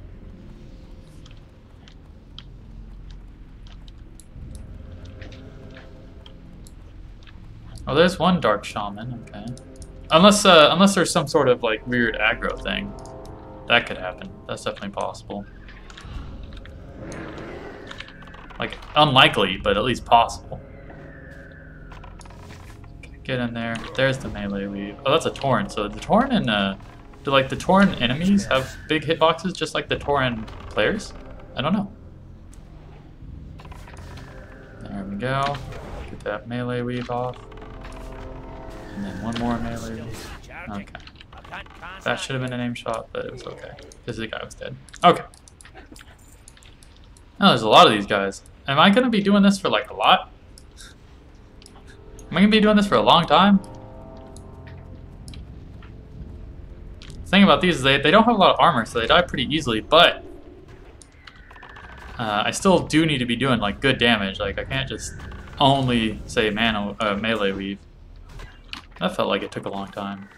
Oh, there's one Dark Shaman, okay. Unless, uh, unless there's some sort of, like, weird aggro thing. That could happen. That's definitely possible. Like, unlikely, but at least possible. Get in there. There's the melee weave. Oh, that's a Tauren. So the Tauren and, uh, do, like, the Tauren enemies have big hitboxes just like the Tauren players? I don't know. There we go. Get that melee weave off. And then one more melee weave. Okay. That should have been an aim shot, but it was okay. Because the guy was dead. Okay. Oh, there's a lot of these guys. Am I going to be doing this for like a lot? Am I going to be doing this for a long time? The thing about these is they, they don't have a lot of armor, so they die pretty easily, but uh, I still do need to be doing like good damage. Like I can't just only say mana, uh, melee weave. That felt like it took a long time.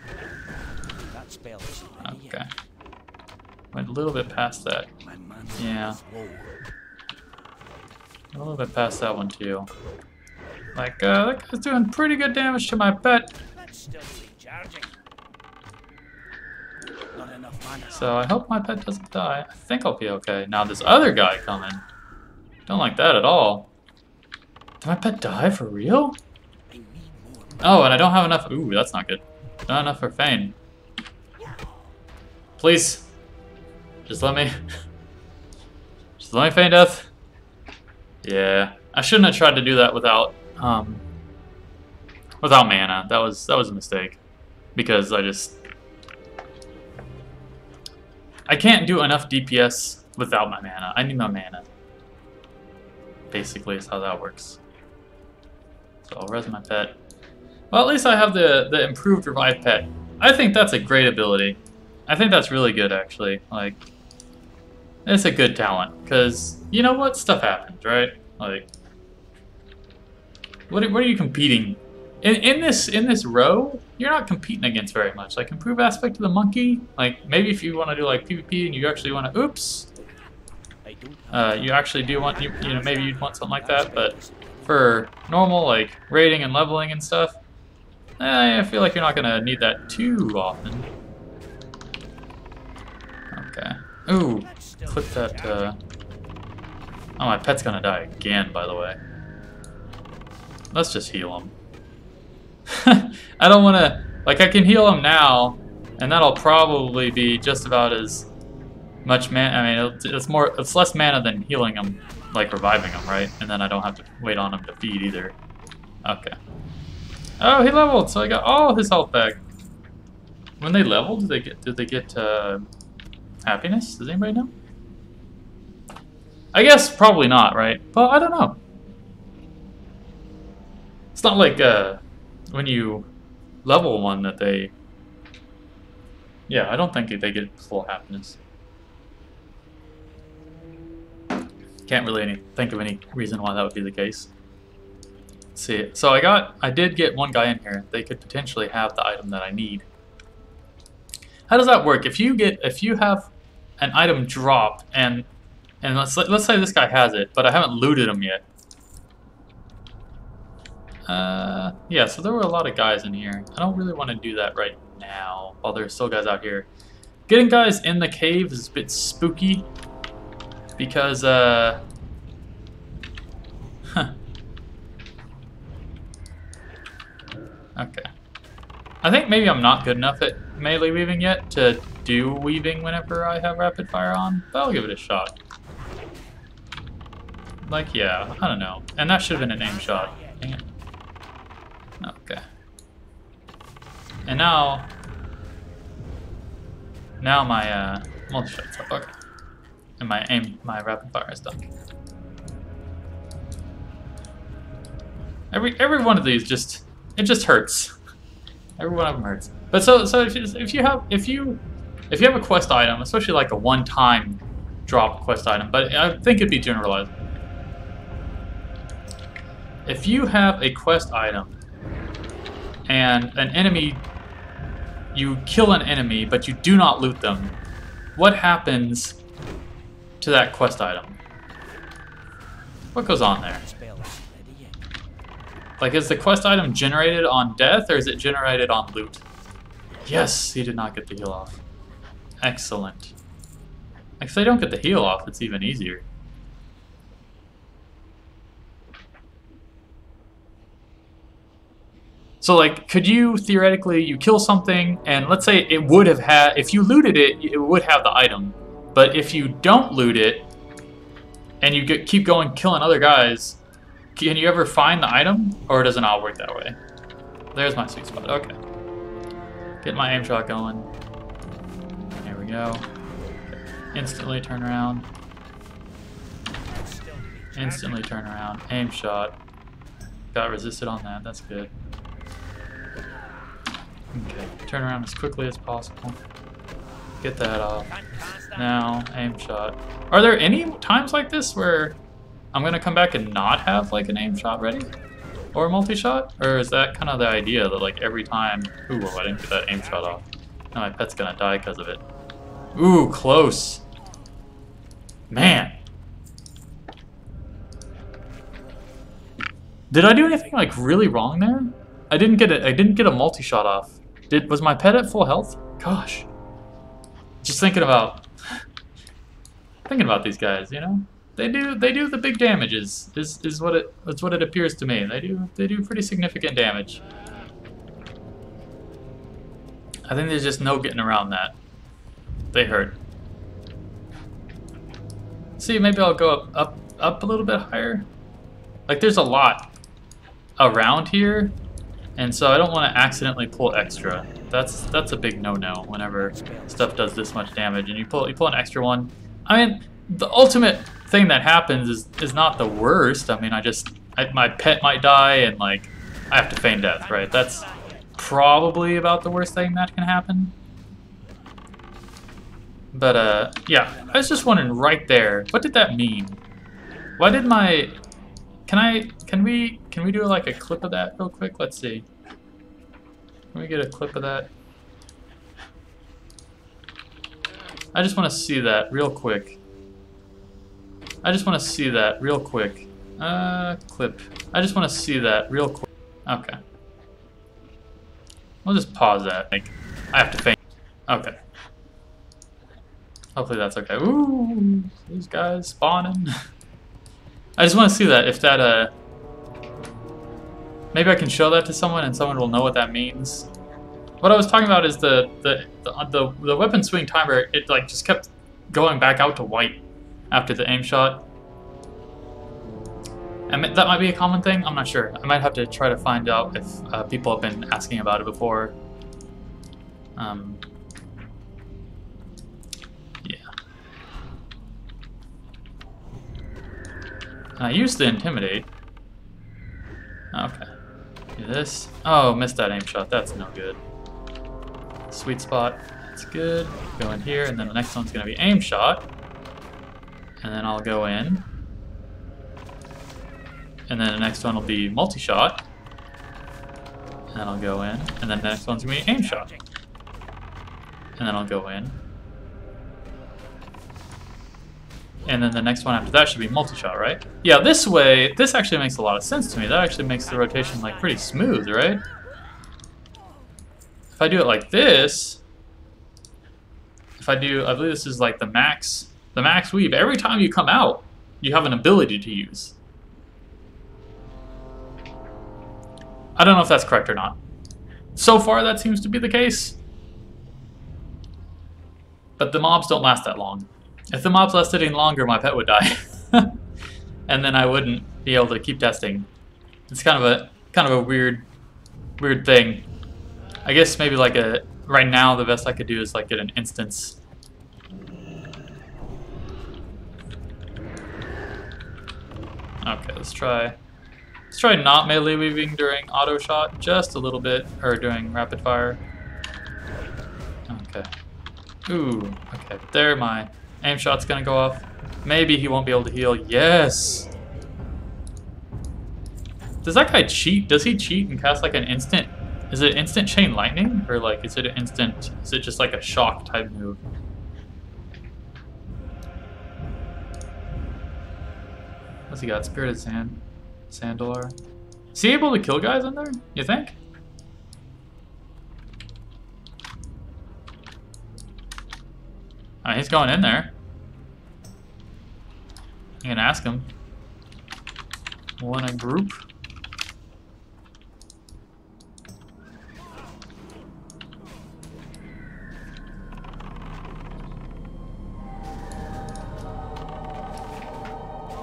That spell isn't ready Okay. Went a little bit past that. Yeah. A little bit past that one too. Like, uh, that guy's doing pretty good damage to my pet. So I hope my pet doesn't die. I think I'll be okay. Now this other guy coming. Don't like that at all. Did my pet die for real? Oh, and I don't have enough. Ooh, that's not good. Not enough for Feign. Please. Just let me. Just let me feign death. Yeah, I shouldn't have tried to do that without um, without mana. That was that was a mistake because I just I can't do enough DPS without my mana. I need my mana. Basically, is how that works. So I'll res my pet. Well, at least I have the the improved revive pet. I think that's a great ability. I think that's really good, actually. Like, it's a good talent because you know what stuff happens, right? Like, what are, what are you competing in in this in this row? You're not competing against very much. Like, improve aspect of the monkey. Like, maybe if you want to do like PvP and you actually want to, oops, uh, you actually do want you you know maybe you'd want something like that, but for normal like rating and leveling and stuff, eh, I feel like you're not gonna need that too often. Okay. Ooh, clip that. Uh... Oh, my pet's gonna die again, by the way. Let's just heal him. I don't want to. Like, I can heal him now, and that'll probably be just about as much man. I mean, it's more. It's less mana than healing him, like reviving him, right? And then I don't have to wait on him to feed either. Okay. Oh, he leveled, so I got all his health back. When they leveled, did they get? Did they get uh, happiness? Does anybody know? I guess probably not, right? But I don't know. It's not like uh, when you level one that they. Yeah, I don't think they get full happiness. Can't really any, think of any reason why that would be the case. Let's see, so I got, I did get one guy in here. They could potentially have the item that I need. How does that work? If you get, if you have an item drop and and let's let's say this guy has it, but I haven't looted him yet. Uh, yeah. So there were a lot of guys in here. I don't really want to do that right now while there's still guys out here. Getting guys in the cave is a bit spooky because uh. Huh. Okay. I think maybe I'm not good enough at melee weaving yet to do weaving whenever I have rapid fire on, but I'll give it a shot. Like, yeah, I don't know. And that should have been an aim shot. Okay. And now... Now my, uh, multi-shot's up, okay. And my aim, my rapid fire is done. Every, every one of these just, it just hurts. Every one of them hurts. But so so if you, if you have if you if you have a quest item, especially like a one-time drop quest item, but I think it'd be generalized. If you have a quest item and an enemy you kill an enemy but you do not loot them, what happens to that quest item? What goes on there? Like, is the quest item generated on death or is it generated on loot? Yes, he did not get the heal off. Excellent. If they don't get the heal off, it's even easier. So, like, could you theoretically you kill something, and let's say it would have had if you looted it, it would have the item, but if you don't loot it, and you get, keep going killing other guys, can you ever find the item, or does it not work that way? There's my sweet spot. Okay. Get my aim shot going. There we go. Instantly turn around. Instantly turn around. Aim shot. Got resisted on that. That's good. Okay. Turn around as quickly as possible. Get that off. Now, aim shot. Are there any times like this where I'm gonna come back and not have like an aim shot ready? Or a multi-shot? Or is that kind of the idea that like every time... Ooh, whoa, I didn't get that aim shot off. Now my pet's gonna die because of it. Ooh, close. Man. Did I do anything like really wrong there? I didn't get it. I didn't get a multi-shot off. Did was my pet at full health? Gosh. Just thinking about thinking about these guys, you know? They do they do the big damages. Is is what it is what it appears to me. They do they do pretty significant damage. I think there's just no getting around that. They hurt. See, maybe I'll go up up up a little bit higher. Like there's a lot around here, and so I don't want to accidentally pull extra. That's that's a big no-no whenever stuff does this much damage, and you pull you pull an extra one. I mean, the ultimate thing that happens is is not the worst. I mean, I just I, my pet might die, and like I have to feign death, right? That's probably about the worst thing that can happen. But uh, yeah, I was just wondering right there, what did that mean? Why did my can I can we can we do like a clip of that real quick? Let's see. Can we get a clip of that? I just want to see that real quick. I just want to see that real quick. Uh, clip. I just want to see that real quick. Okay. We'll just pause that. Like, I have to faint. Okay. Hopefully that's okay. Ooh, these guys spawning. I just want to see that. If that, uh... Maybe I can show that to someone and someone will know what that means. What I was talking about is the the the, the, the weapon swing timer. It like just kept going back out to white after the aim shot. And that might be a common thing. I'm not sure. I might have to try to find out if uh, people have been asking about it before. Um, yeah. And I used to intimidate. Okay. Do this. Oh, missed that aim shot. That's no good. Sweet spot. That's good. Go in here, and then the next one's going to be aim shot. And then I'll go in. And then the next one will be multi-shot. And then I'll go in. And then the next one's going to be aim shot. And then I'll go in. And then the next one after that should be multi-shot, right? Yeah, this way, this actually makes a lot of sense to me. That actually makes the rotation like pretty smooth, right? If I do it like this, if I do, I believe this is like the max, the max weave. Every time you come out, you have an ability to use. I don't know if that's correct or not. So far, that seems to be the case. But the mobs don't last that long. If the mobs lasted any longer, my pet would die. and then I wouldn't be able to keep testing. It's kind of a kind of a weird weird thing. I guess maybe like a right now the best I could do is like get an instance. Okay, let's try let's try not melee weaving during auto shot just a little bit or during rapid fire. Okay. Ooh, okay. There my Aim shot's gonna go off. Maybe he won't be able to heal. Yes! Does that guy cheat? Does he cheat and cast like an instant? Is it instant chain lightning? Or like, is it an instant, is it just like a shock type move? What's he got? Spirited Sand? Sandalar? Is he able to kill guys in there? You think? He's going in there. You can ask him. Want a group?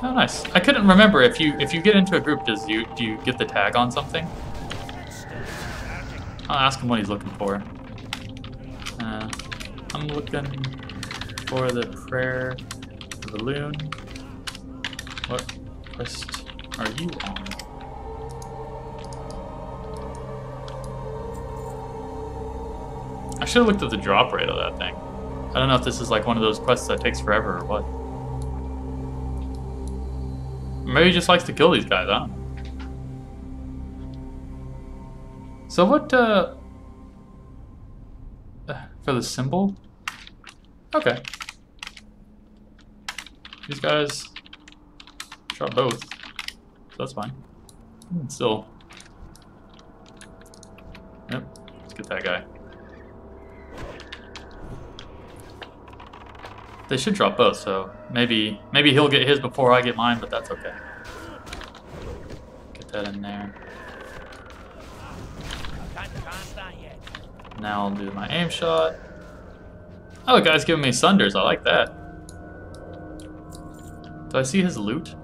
Oh, nice. I couldn't remember if you if you get into a group, does you do you get the tag on something? I'll ask him what he's looking for. Uh, I'm looking for the prayer the balloon. What quest are you on? I should have looked at the drop rate of that thing. I don't know if this is like one of those quests that takes forever or what. Maybe he just likes to kill these guys, huh? So what, uh... For the symbol? Okay. These guys drop both, so that's fine. Hmm, still. Yep, let's get that guy. They should drop both, so maybe maybe he'll get his before I get mine, but that's okay. Get that in there. Now I'll do my aim shot. Oh, guy's giving me Sunders. I like that. Do I see his loot?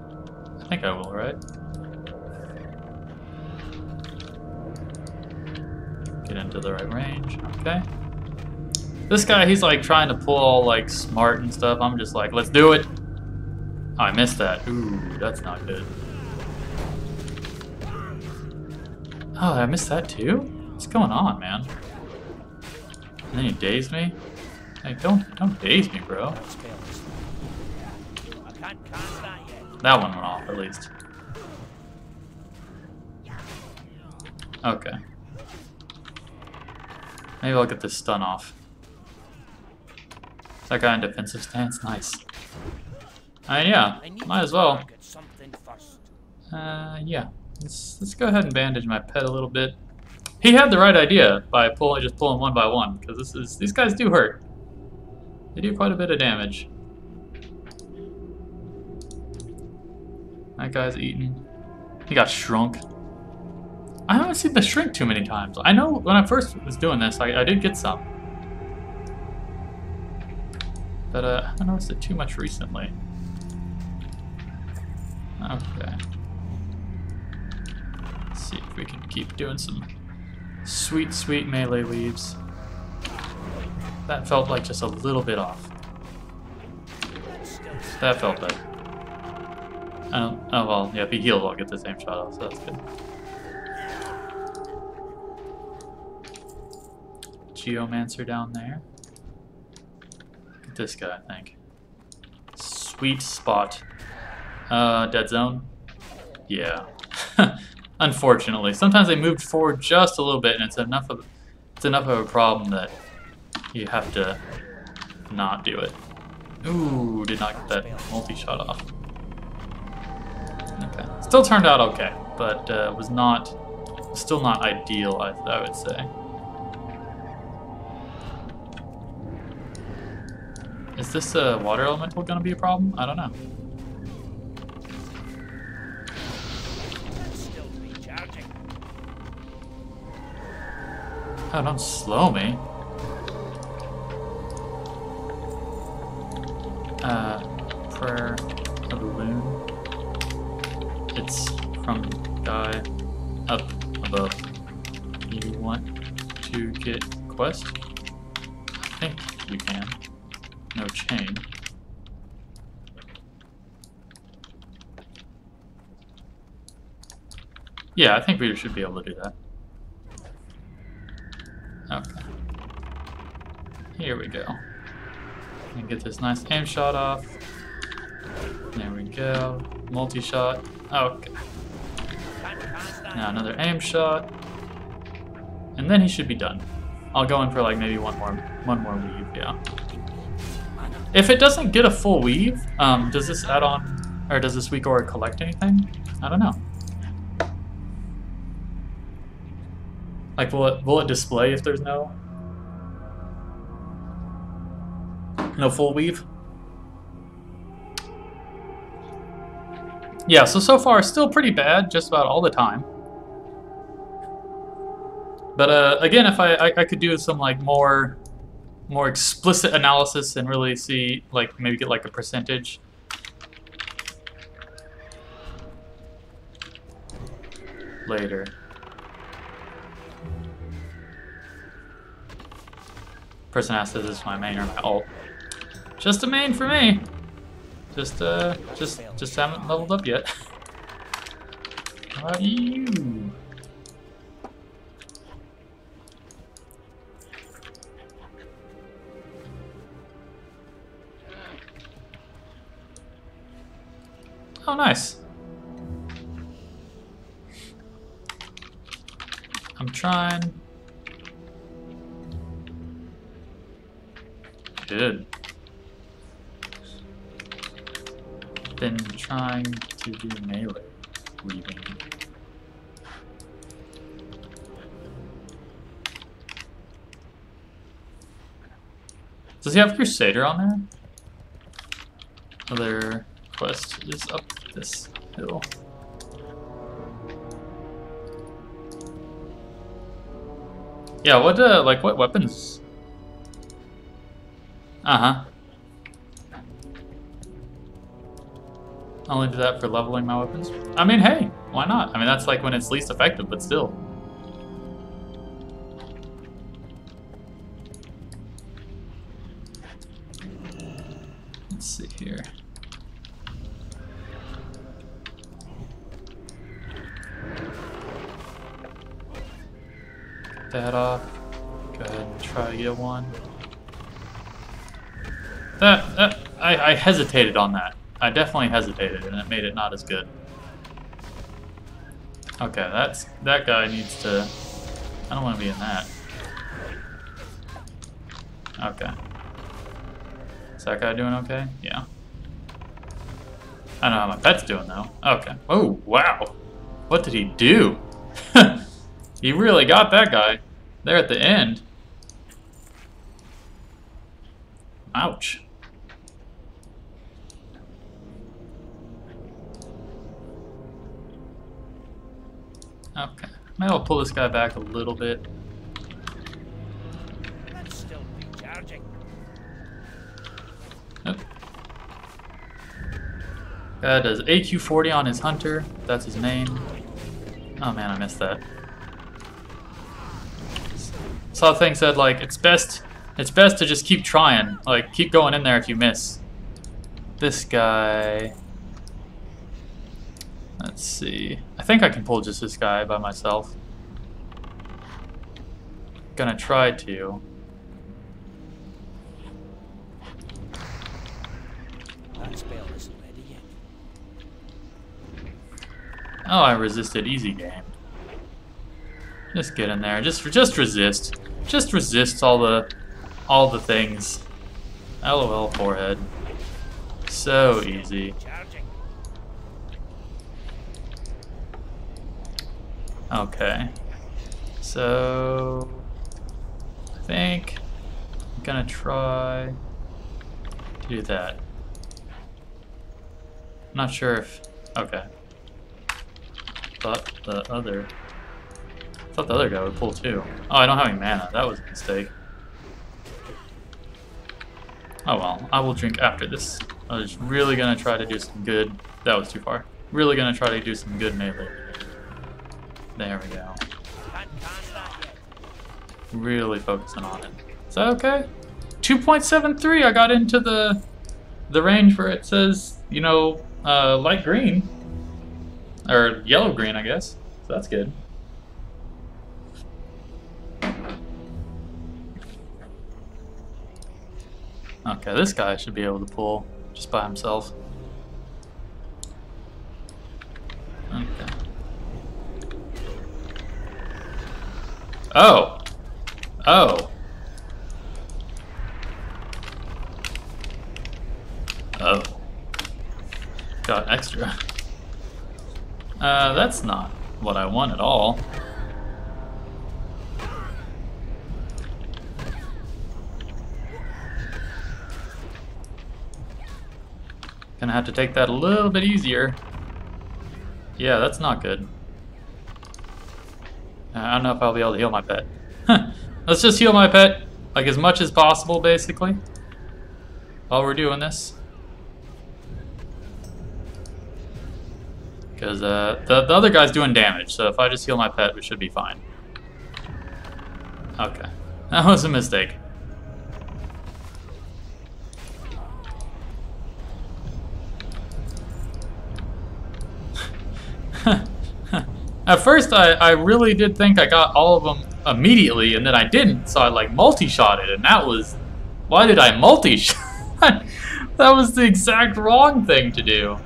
I think I will, right? Get into the right range. Okay. This guy, he's like trying to pull all like smart and stuff. I'm just like, let's do it. Oh, I missed that. Ooh, that's not good. Oh, I missed that too? What's going on, man? And then he dazed me? Hey, don't don't daze me, bro that one went off, at least. Okay. Maybe I'll get this stun off. Is that guy in defensive stance? Nice. Uh, yeah, might as well. Uh, yeah. Let's, let's go ahead and bandage my pet a little bit. He had the right idea by pulling, just pulling one by one, because this is these guys do hurt. They do quite a bit of damage. That guy's eaten. He got shrunk. I haven't seen the shrink too many times. I know when I first was doing this, I, I did get some. But uh, I haven't noticed it too much recently. Okay. Let's see if we can keep doing some sweet, sweet melee weaves. That felt like just a little bit off. That felt better. I oh well, yeah, if he heals, I'll get the same shot off, so that's good. Geomancer down there. This guy, I think. Sweet spot. Uh, dead zone? Yeah. Unfortunately. Sometimes they moved forward just a little bit and it's enough of it's enough of a problem that you have to not do it. Ooh, did not get that multi-shot off. Still turned out okay, but uh, was not, still not ideal, I, I would say. Is this uh, water elemental gonna be a problem? I don't know. Oh, don't slow me. Uh, prayer of the loon. It's from guy up above. You want to get quest? I think you can. No chain. Yeah, I think we should be able to do that. Okay. Here we go. And get this nice aim shot off. There we go. Multi-shot. Okay. Now another aim shot. And then he should be done. I'll go in for like maybe one more one more weave, yeah. If it doesn't get a full weave, um, does this add on or does this weak aura collect anything? I don't know. Like will it will it display if there's no no full weave? Yeah, so so far still pretty bad just about all the time. But uh, again, if I, I I could do some like more more explicit analysis and really see like maybe get like a percentage. Later. Person asked, "Is this is my main or my alt?" Just a main for me. Just uh, just just haven't leveled up yet. How about you? Oh, nice. I'm trying. Good. Been trying to do melee weaving. Does he have Crusader on there? Other quest is up this hill. Yeah, what uh like what weapons? Uh-huh. I only do that for leveling my weapons. I mean, hey, why not? I mean, that's like when it's least effective, but still. Let's see here. That off. Go ahead and try to get one. That, that I, I hesitated on that. I definitely hesitated, and it made it not as good. Okay, that's that guy needs to. I don't want to be in that. Okay. Is that guy doing okay? Yeah. I don't know how my pet's doing though. Okay. Oh wow. What did he do? he really got that guy there at the end. Pull this guy back a little bit. Nope. Guy does AQ40 on his hunter. That's his name. Oh man, I missed that. Saw a thing said like it's best it's best to just keep trying. Like keep going in there if you miss. This guy Let's see. I think I can pull just this guy by myself. Gonna try to. Oh, I resisted easy game. Just get in there. Just just resist. Just resist all the all the things. LOL forehead. So easy. Okay. So think I'm gonna try to do that. Not sure if okay. Thought the other thought the other guy would pull too. Oh, I don't have any mana. That was a mistake. Oh well, I will drink after this. I was really gonna try to do some good. That was too far. Really gonna try to do some good melee. There we go. Can't pass that yet. Really focusing on it. Is that okay? 2.73. I got into the the range where it says, you know, uh, light green or yellow green, I guess. So that's good. Okay, this guy should be able to pull just by himself. Okay. Oh. Oh. Oh. Got extra. Uh, that's not what I want at all. Gonna have to take that a little bit easier. Yeah, that's not good. I don't know if I'll be able to heal my pet. Let's just heal my pet, like as much as possible, basically. While we're doing this. Because uh, the, the other guy's doing damage, so if I just heal my pet, we should be fine. Okay. That was a mistake. At first, I, I really did think I got all of them immediately, and then I didn't, so I like multi-shot it, and that was... Why did I multi-shot? that was the exact wrong thing to do.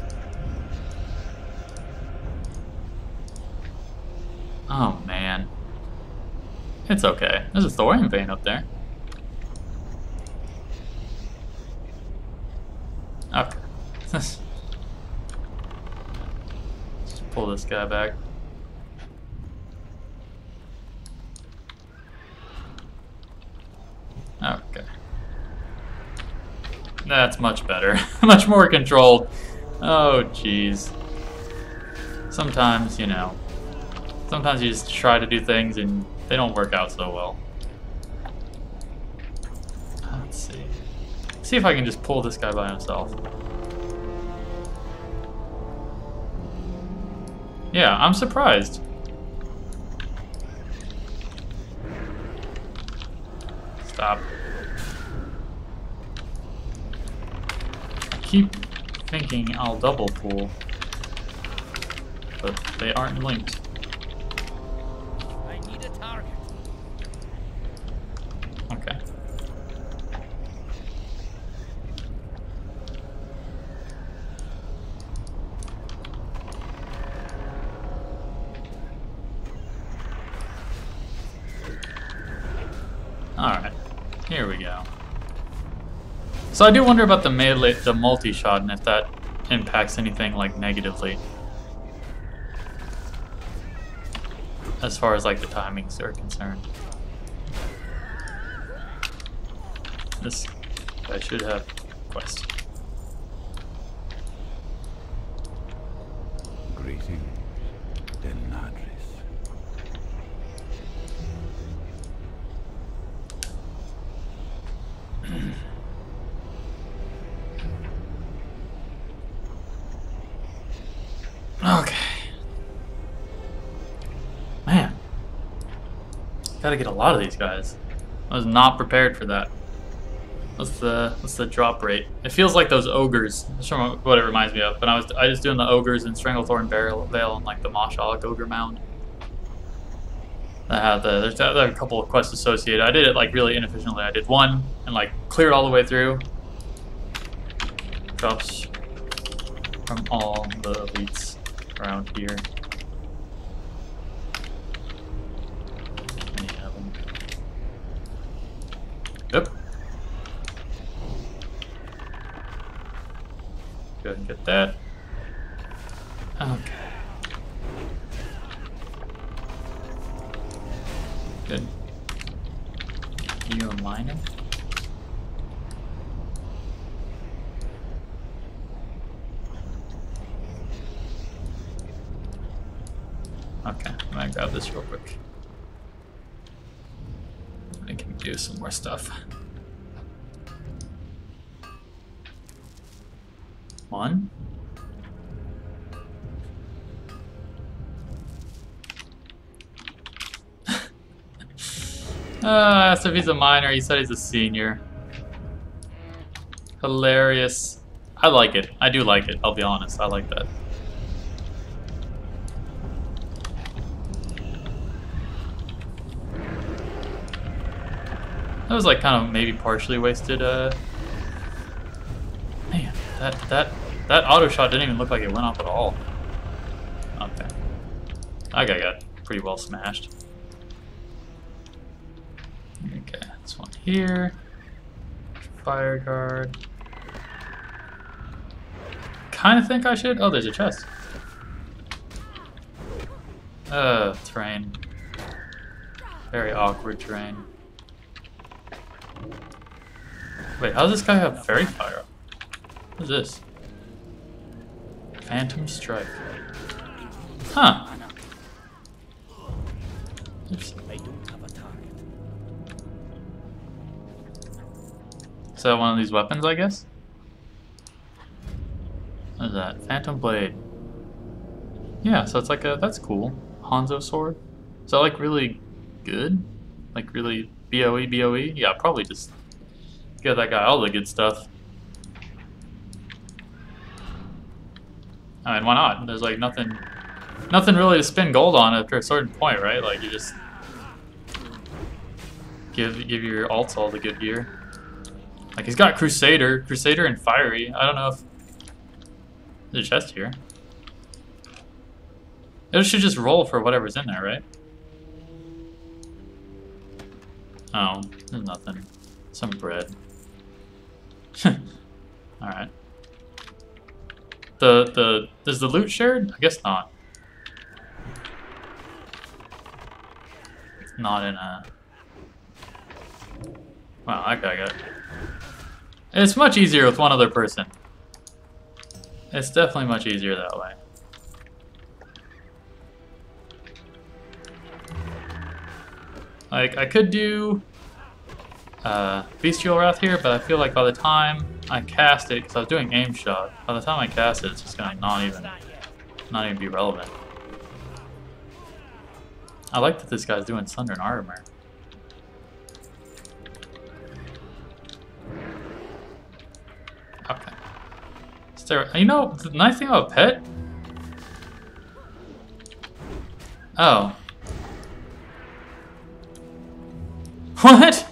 Oh, man. It's okay. There's a thorium vein up there. Okay. Let's pull this guy back. Okay. That's much better. much more controlled. Oh, jeez. Sometimes, you know, sometimes you just try to do things and they don't work out so well. Let's see. See if I can just pull this guy by himself. Yeah, I'm surprised. Stop. keep thinking I'll double pull, but they aren't linked. I need a target. Okay. Alright, here we go. So I do wonder about the melee, the multi-shot, and if that impacts anything like negatively. As far as like the timings are concerned. This guy should have quest. Greetings, Denadris. Okay. Man. Gotta get a lot of these guys. I was not prepared for that. What's the what's the drop rate? It feels like those ogres. What it reminds me of. But I was I was doing the ogres in Stranglethorn Barrel Vale and like the Mosh'Ogg Ogre Mound. I have the there's there are a couple of quests associated. I did it like really inefficiently. I did one and like cleared all the way through. Drops from all the elites around here. Any of them. Yep. Go ahead and get that. Okay. Good. You a mining? Okay, I'm gonna grab this real quick. Can do some more stuff. One. Ah, so if he's a minor, he said he's a senior. Hilarious. I like it. I do like it, I'll be honest. I like that. That was like kind of maybe partially wasted, uh... Man, that, that, that auto shot didn't even look like it went off at all. Okay. That guy got pretty well smashed. Okay, this one here. Fire guard. Kind of think I should. Oh, there's a chest. Uh, terrain. Very awkward terrain. Wait, how does this guy have Faerie Fire? What is this? Phantom strike. Huh. Oops. Is that one of these weapons, I guess? What is that? Phantom Blade. Yeah, so it's like a, that's cool. Hanzo sword. Is that like really good? Like really BOE, BOE? Yeah, probably just give that guy all the good stuff. I mean, why not? There's like nothing, nothing really to spend gold on after a certain point, right? Like you just give give your alts all the good gear. Like he's got Crusader, Crusader and Fiery. I don't know if there's a chest here. It should just roll for whatever's in there, right? Oh, there's nothing. Some bread. Alright. The the is the loot shared? I guess not. Not in a Wow, guy got it. It's much easier with one other person. It's definitely much easier that way. Like, I could do uh, Bestial Wrath here, but I feel like by the time I cast it, because I was doing aim shot, by the time I cast it, it's just gonna not even, not even be relevant. I like that this guy's doing Thunder and Armor. Okay. you know, the nice thing about pet. Oh. What?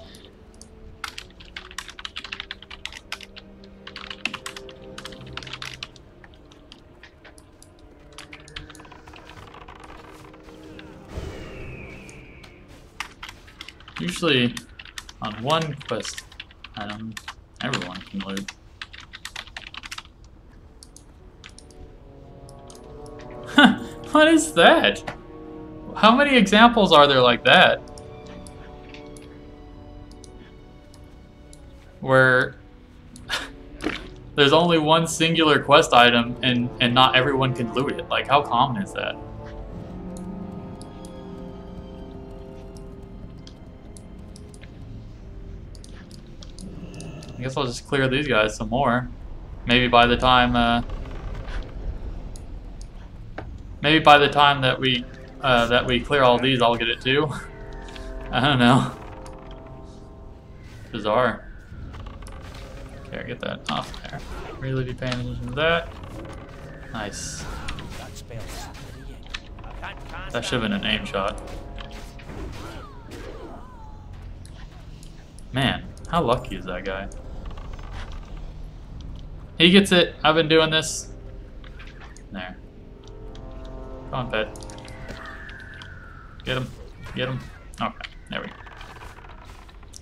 Usually, on one quest item, everyone can loot. What is that? How many examples are there like that? Where there's only one singular quest item and, and not everyone can loot it. Like, how common is that? I guess I'll just clear these guys some more. Maybe by the time, uh, maybe by the time that we, uh, that we clear all these, I'll get it too. I don't know. Bizarre. Okay, get that off there. Really be paying attention to that. Nice. That should have been an aim shot. Man, how lucky is that guy? He gets it. I've been doing this. There. Come on, pet. Get him. Get him. Okay, there we go.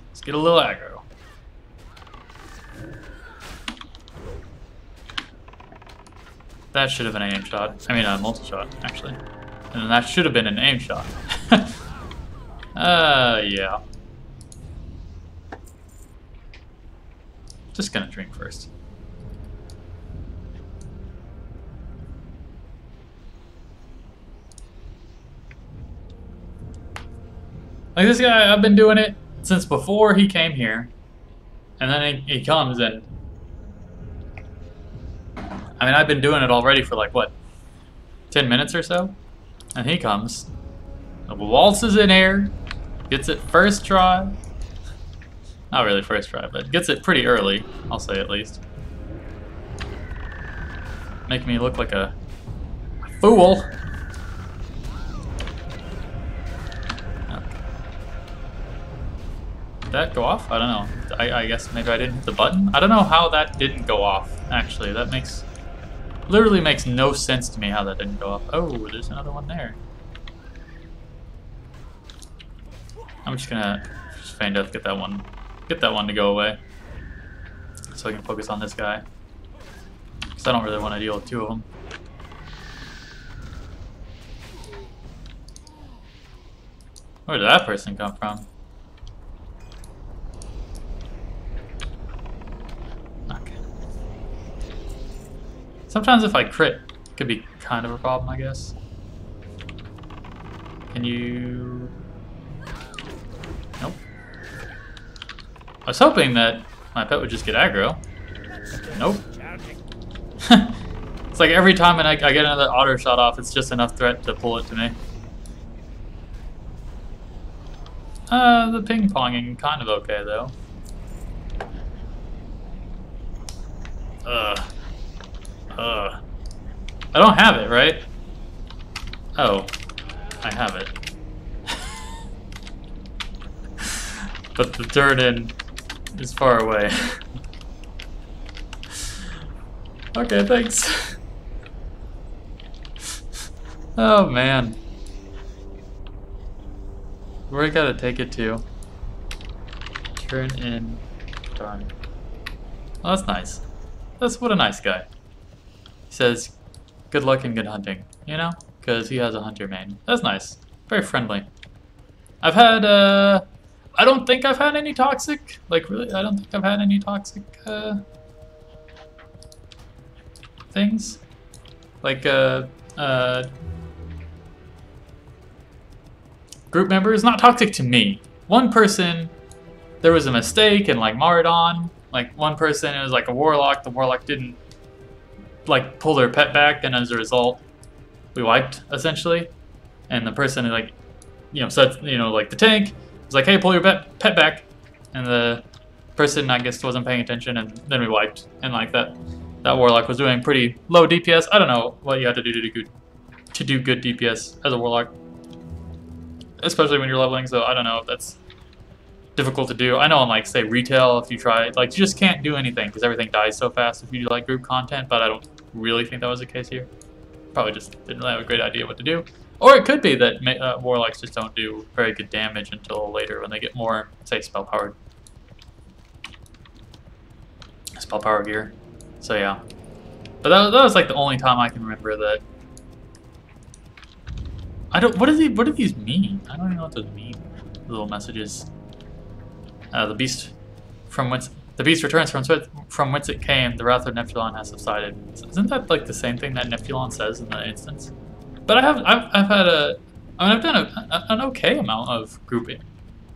Let's get a little aggro. That should have been an aim shot. I mean, a multi-shot, actually. And that should have been an aim shot. uh, yeah. Just gonna drink first. Like this guy, I've been doing it since before he came here. And then he, he comes and... I mean, I've been doing it already for like, what, 10 minutes or so? And he comes, waltzes in air, gets it first try. Not really first try, but gets it pretty early, I'll say at least. Make me look like a fool. That go off? I don't know. I, I guess maybe I didn't hit the button. I don't know how that didn't go off, actually. That makes... Literally makes no sense to me how that didn't go off. Oh, there's another one there. I'm just gonna just feign death, get that one, get that one to go away, so I can focus on this guy. Because I don't really want to deal with two of them. Where did that person come from? Sometimes if I crit, it could be kind of a problem, I guess. Can you... Nope. I was hoping that my pet would just get aggro. Nope. It's like every time I, I get another auto shot off, it's just enough threat to pull it to me. Uh, the ping ponging kind of okay though. Ugh. Ugh. I don't have it, right? Oh, I have it. but the turn in is far away. okay, thanks. oh man. Where I gotta take it to? Turn in. Darn. Oh, that's nice. That's what a nice guy. Says, good luck and good hunting. You know? Because he has a hunter main. That's nice. Very friendly. I've had, uh... I don't think I've had any toxic. Like, really? I don't think I've had any toxic, uh... Things. Like, uh... Uh... Group members, not toxic to me. One person, there was a mistake and like Maraudon, like one person it was like a warlock, the warlock didn't like pull their pet back and as a result we wiped essentially. And the person like you know said you know like the tank was like hey pull your pet pet back and the person I guess wasn't paying attention and then we wiped and like that that warlock was doing pretty low DPS. I don't know what you have to do to do good, to do good DPS as a warlock, especially when you're leveling. So I don't know if that's difficult to do. I know on like say retail, if you try, like you just can't do anything because everything dies so fast if you do like group content. But I don't really think that was the case here. Probably just didn't really have a great idea what to do. Or it could be that uh, warlocks just don't do very good damage until later when they get more, say, spell powered. Spell power gear. So yeah. But that, that was like the only time I can remember that. I don't. What does he? What do these mean? I don't even know what those mean. Little messages. Uh, the beast from whence the beast returns from from whence it came. The wrath of Neptulon has subsided. Isn't that like the same thing that Neptulon says in that instance? But I have I've, I've had a I mean I've done a, a, an okay amount of group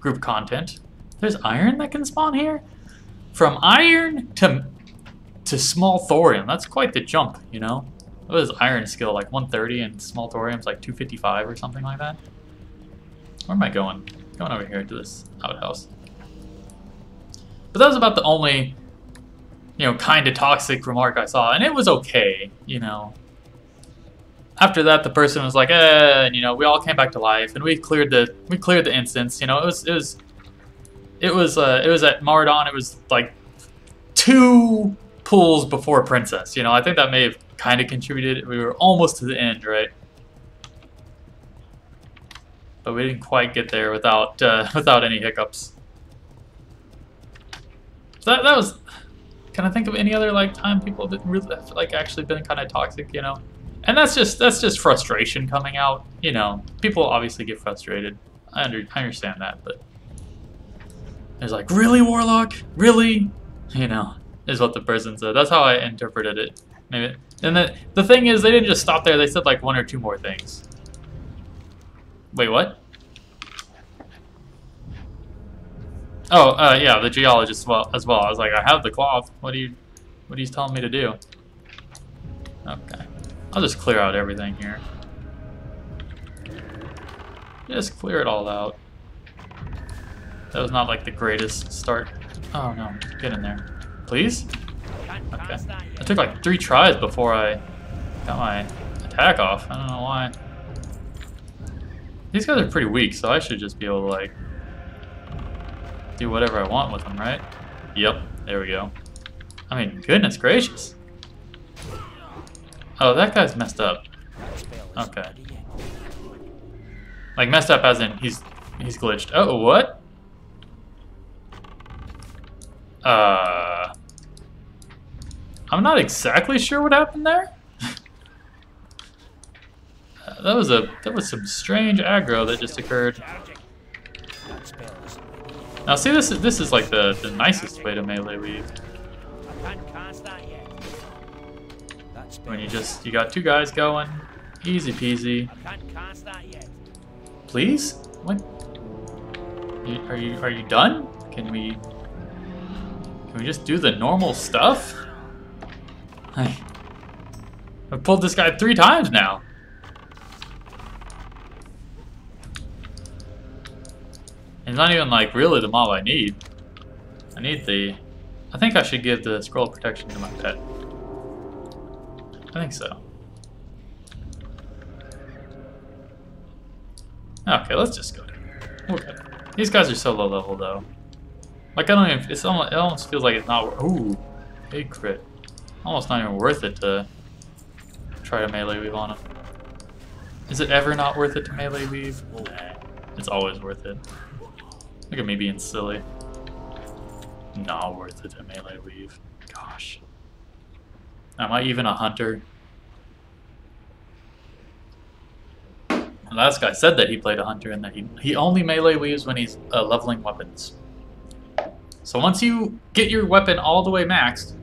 group content. There's iron that can spawn here. From iron to to small thorium. That's quite the jump, you know? What is iron skill? Like 130 and small thorium's like 255 or something like that? Where am I going? Going over here to this outhouse. But that was about the only, you know, kind of toxic remark I saw. And it was okay, you know. After that, the person was like, eh, and, you know, we all came back to life. And we cleared the, we cleared the instance, you know. It was, it was, it was, uh, it was at Maraudon. It was like two pulls before Princess. You know, I think that may have kind of contributed. We were almost to the end, right? But we didn't quite get there without uh, without any hiccups. So that, that was... Can I think of any other like time people been really like actually been kind of toxic, you know? And that's just that's just frustration coming out. You know, people obviously get frustrated. I under I understand that, but it's like, really, Warlock? Really? You know, is what the person said. That's how I interpreted it. Maybe. And the, the thing is, they didn't just stop there. They said like one or two more things. Wait, what? Oh, uh, yeah, the geologist well, as well. I was like, I have the cloth. What are you, what are you telling me to do? Okay. I'll just clear out everything here. Just clear it all out. That was not like the greatest start. Oh no, get in there. Please? Okay. It took like three tries before I got my attack off. I don't know why. These guys are pretty weak, so I should just be able to like do whatever I want with them, right? Yep, there we go. I mean, goodness gracious. Oh, that guy's messed up. Okay. Like messed up as in he's he's glitched. Oh, what? Uh I'm not exactly sure what happened there. uh, that was a that was some strange aggro that just occurred. Now see this is this is like the, the nicest way to melee weave. When you just you got two guys going, easy peasy. Please? What? Are you are you done? Can we can we just do the normal stuff? I've pulled this guy three times now. He's not even like really the mob I need. I need the... I think I should give the scroll protection to my pet. I think so. Okay, let's just go Okay. These guys are so low level though. Like I don't even, it's almost, it almost feels like it's not, ooh, big crit. Almost not even worth it to try to melee weave on him. Is it ever not worth it to melee weave? It's always worth it. Look at me being silly. Not worth it to melee weave. Gosh. Am I even a hunter? The last guy said that he played a hunter and that he, he only melee weaves when he's uh, leveling weapons. So once you get your weapon all the way maxed,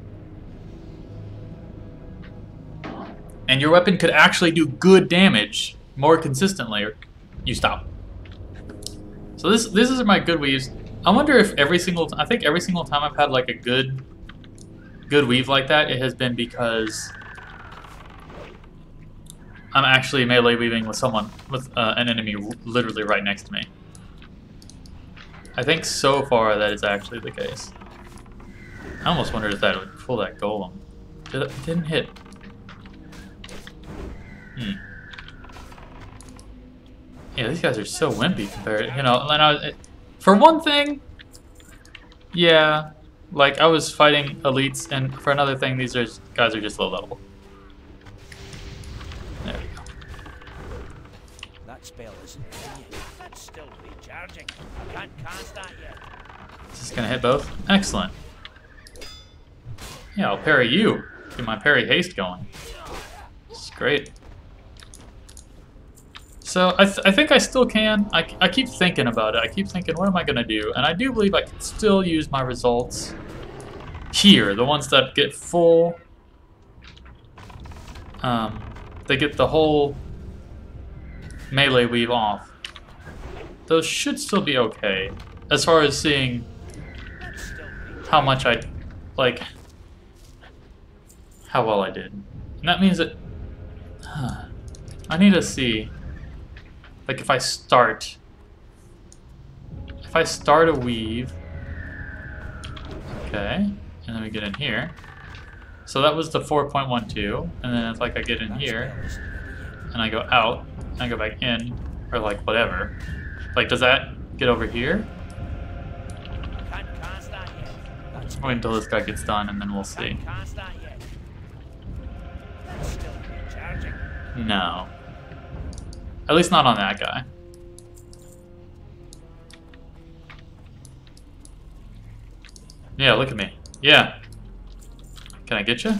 and your weapon could actually do good damage more consistently, you stop. So this this is my good weaves. I wonder if every single I think every single time I've had like a good good weave like that, it has been because I'm actually melee weaving with someone with uh, an enemy literally right next to me. I think so far that is actually the case. I almost wondered if that would pull that golem. Did it didn't hit. Hmm. Yeah, these guys are so wimpy compared. You know, and I was, for one thing, yeah, like I was fighting elites, and for another thing, these are guys are just low level. There we go. That spell isn't. That's still recharging. I can't cast that yet. Is this gonna hit both? Excellent. Yeah, I'll parry you. Get my parry haste going. It's great. So I, th I think I still can. I, I keep thinking about it. I keep thinking, what am I gonna do? And I do believe I can still use my results here. The ones that get full. Um, they get the whole melee weave off. Those should still be okay. As far as seeing how much I like how well I did. And that means that I need to see like if I start if I start a weave okay and then we get in here so that was the 4.12 and then if like I get in here spell isn't ready yet. and I go out and I go back in or like whatever like does that get over here I can't cast that yet. That's wait until this guy gets done and then we'll see Can't cast that yet. That's still recharging. No. At least not on that guy. Yeah, look at me. Yeah. Can I get you?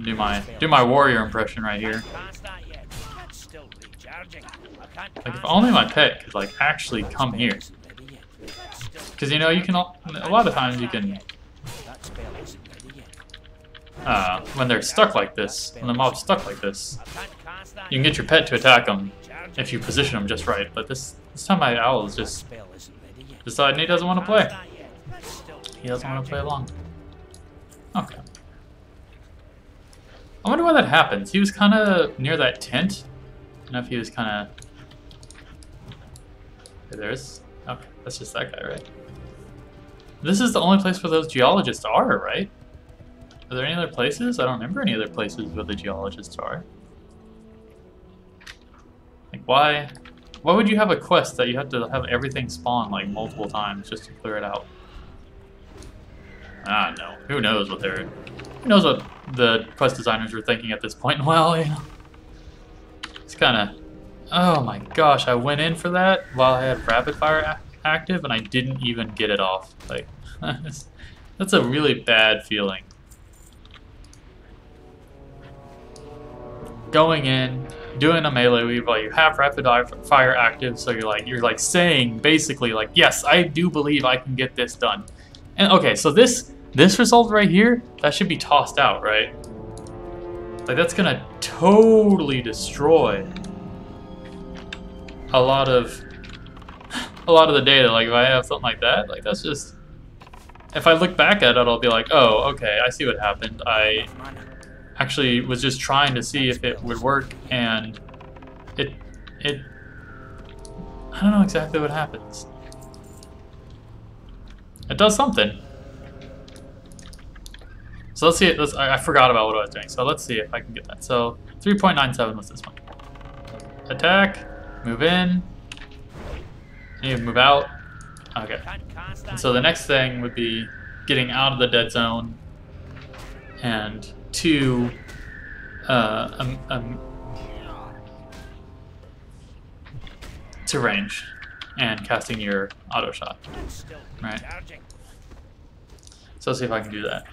Do my do my warrior impression right here. Like if only my pet could like actually come here. Because you know you can a lot of times you can uh, when they're stuck like this, when the mob's stuck like this, you can get your pet to attack them if you position them just right. But this this time my owl is just deciding he doesn't want to play. He doesn't want to play along. Okay. I wonder why that happens. He was kind of near that tent. I don't know if he was kind of. There's. Okay, that's just that guy, right? This is the only place where those geologists are, right? Are there any other places? I don't remember any other places where the geologists are. Like, why? Why would you have a quest that you have to have everything spawn like multiple times just to clear it out? Ah, no. Who knows what they're... Who knows what the quest designers were thinking at this point? In well, you know... It's kind of... Oh my gosh, I went in for that while I had rapid fire active and I didn't even get it off. Like, that's a really bad feeling. Going in, doing a melee weave while you have rapid fire active, so you're like you're like saying basically like, yes, I do believe I can get this done. And okay, so this this result right here, that should be tossed out, right? Like that's gonna totally destroy a lot of a lot of the data. Like if I have something like that, like that's just if I look back at it, I'll be like, oh, okay, I see what happened. I. actually was just trying to see if it would work, and it it I don't know exactly what happens. It does something. So let's see it. Let's, I, I forgot about what I was doing. So let's see if I can get that. So 3.97 was this one. Attack, move in, move out. Okay. And so the next thing would be getting out of the dead zone and to uh, um, um, to range and casting your auto shot. Right. So let's see if I can do that.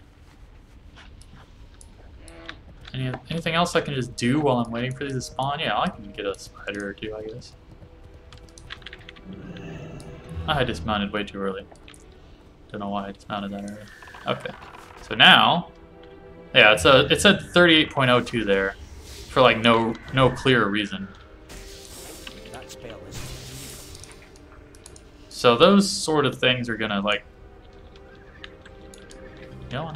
Any, anything else I can just do while I'm waiting for these to spawn? Yeah, I can get a spider or two, I guess. I dismounted way too early. Don't know why I dismounted that early. Okay. So now, yeah, it's a it said 38.02 there, for like no no clear reason. That spell isn't ready yet. So those sort of things are gonna like, you know,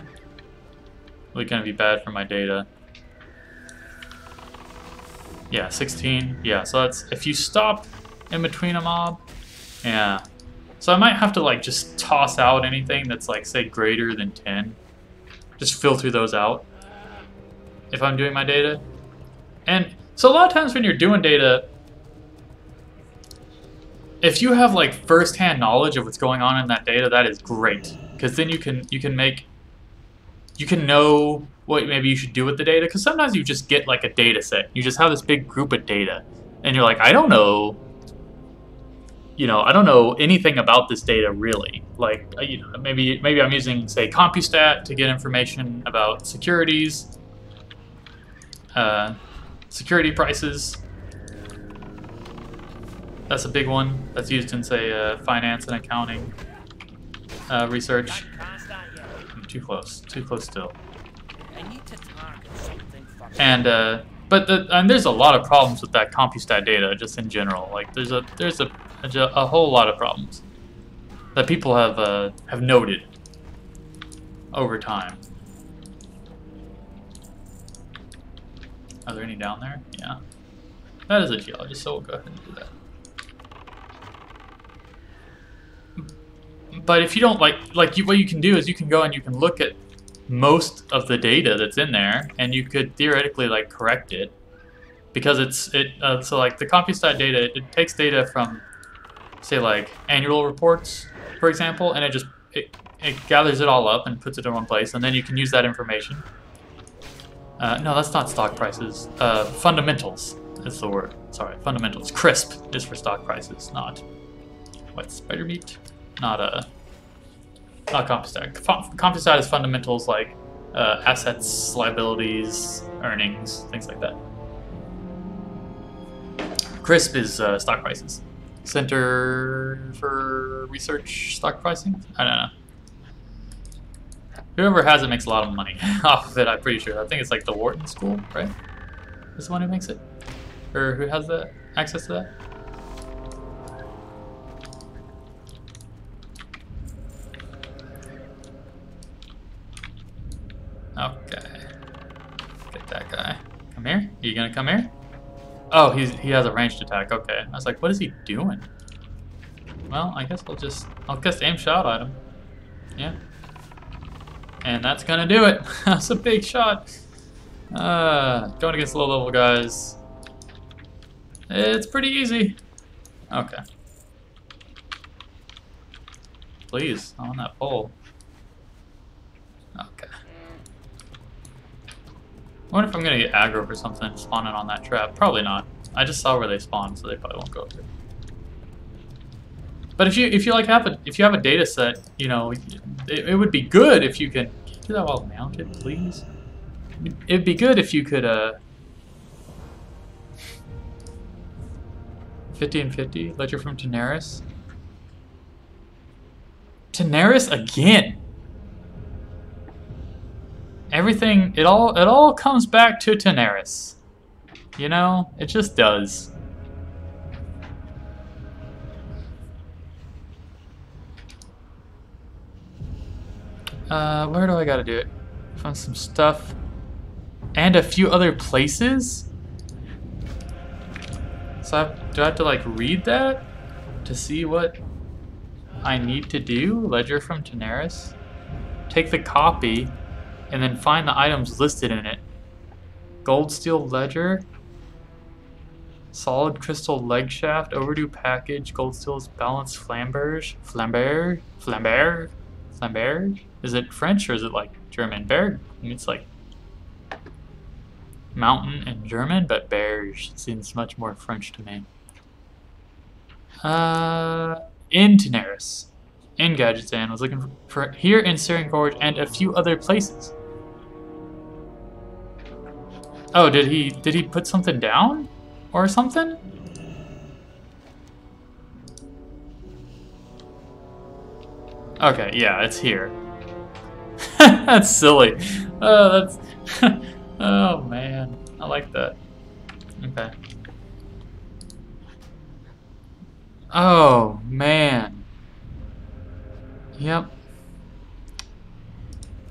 really gonna be bad for my data. Yeah, 16. Yeah, so that's if you stop in between a mob, yeah, So I might have to like just toss out anything that's like say greater than 10. Just filter those out if I'm doing my data. And so a lot of times when you're doing data, if you have like first-hand knowledge of what's going on in that data, that is great because then you can you can make you can know what maybe you should do with the data because sometimes you just get like a data set. You just have this big group of data, and you're like, I don't know. You know, I don't know anything about this data really. Like, uh, you know, maybe maybe I'm using say Compustat to get information about securities, uh, security prices. That's a big one that's used in say uh, finance and accounting uh, research. Can't cast that yet. I'm too close, too close still. I need to target something. And uh, but the, and there's a lot of problems with that Compustat data just in general. Like there's a there's a a, a whole lot of problems that people have uh, have noted over time. Are there any down there? Yeah. That is a geologist, so we'll go ahead and do that. But if you don't like, like you, what you can do is you can go and you can look at most of the data that's in there, and you could theoretically like correct it because it's it. Uh, so like the Compustat data, it, it takes data from, say like annual reports, for example, and it just it, it gathers it all up and puts it in one place, and then you can use that information. Uh, no, that's not stock prices. Uh, fundamentals is the word. Sorry, fundamentals. CRSP is for stock prices, not what spider meat, not a not. Fun- Compustat is fundamentals like uh, assets, liabilities, earnings, things like that. CRSP is uh, stock prices. Center for Research Stock Pricing? I don't know. Whoever has it makes a lot of money off of it, I'm pretty sure. I think it's like the Wharton School, right? Is the one who makes it? Or who has the access to that? Okay. Get that guy. Come here. Are you gonna come here? Oh, he's he has a ranged attack. Okay. I was like, what is he doing? Well, I guess I'll just I'll just aim shot at him. Yeah. And that's gonna do it. that's a big shot. Uh, going against low level guys. It's pretty easy. Okay. Please, on that pole. Okay. I wonder if I'm gonna get aggro for something spawning on that trap. Probably not. I just saw where they spawned, so they probably won't go there. But if you if you like have a if you have a data set, you know, it, it would be good if you can do that while mounted, please. It'd be good if you could uh 50 and 50, Ledger from Tanaris. Tanaris again. Everything it all it all comes back to Tanaris. You know, it just does. Uh, where do I gotta do it? Found some stuff. And a few other places? So I do I have to like read that to see what I need to do? Ledger from Tanaris? Take the copy and then find the items listed in it. Gold steel ledger, solid crystal leg shaft, overdue package, gold steel's balanced flamberge, flamberge, flamberge, flamberge. Is it French or is it like German? Berg. It's like mountain in German, but berge seems much more French to me. Uh, in Tanaris, in Gadgetzan, was looking for, for here in Searing Gorge and a few other places. Oh, did he did he put something down or something? Okay, yeah, it's here. that's silly. Oh, that's. oh man, I like that. Okay. Oh man. Yep.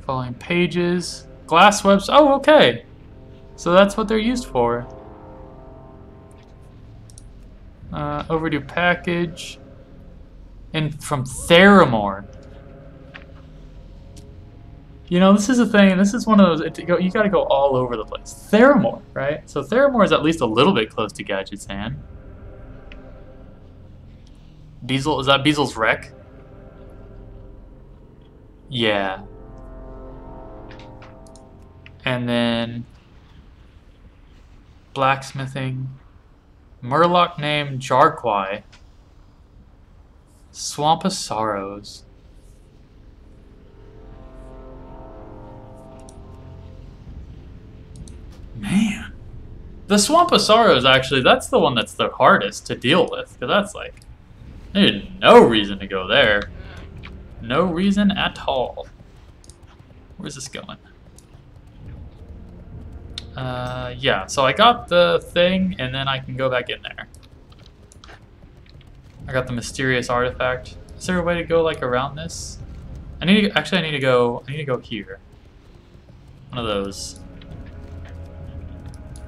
Following pages. Glass webs. Oh, okay. So that's what they're used for. Uh, overdue package. And from Theramore. You know, this is a thing. This is one of those. It, you got to go all over the place. Theramore, right? So Theramore is at least a little bit close to Gadget's hand. Beezil is that Beezil's wreck? Yeah. And then blacksmithing. Murloc named Jarquai. Swamp of Sorrows. Man. The Swamp of Sorrows, actually, that's the one that's the hardest to deal with. Because that's like, there's no reason to go there. No reason at all. Where's this going? Uh, yeah, so I got the thing, and then I can go back in there. I got the mysterious artifact. Is there a way to go, like, around this? I need to, actually, I need to go, I need to go here. One of those.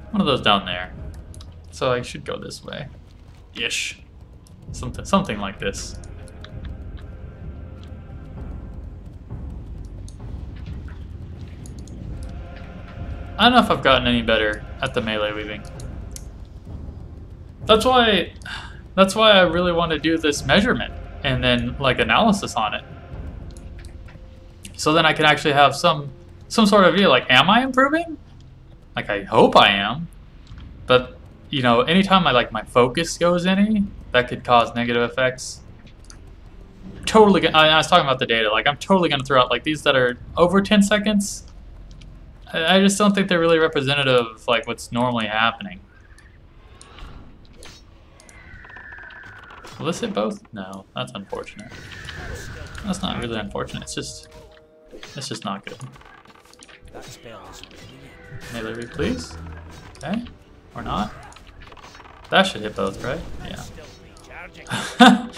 One of those down there. So I should go this way. Ish. Something, something like this. I don't know if I've gotten any better at the melee weaving. That's why, that's why I really want to do this measurement and then like analysis on it. So then I can actually have some, some sort of view, like, am I improving? Like, I hope I am. But, you know, anytime I, like, my focus goes any, that could cause negative effects. Totally, I was talking about the data, like, I'm totally going to throw out, like, these that are over 10 seconds, I just don't think they're really representative of like what's normally happening. Will this hit both? No, that's unfortunate. That's not really unfortunate. It's just, it's just not good. Melee read, please. Okay, or not. That should hit both, right? Yeah.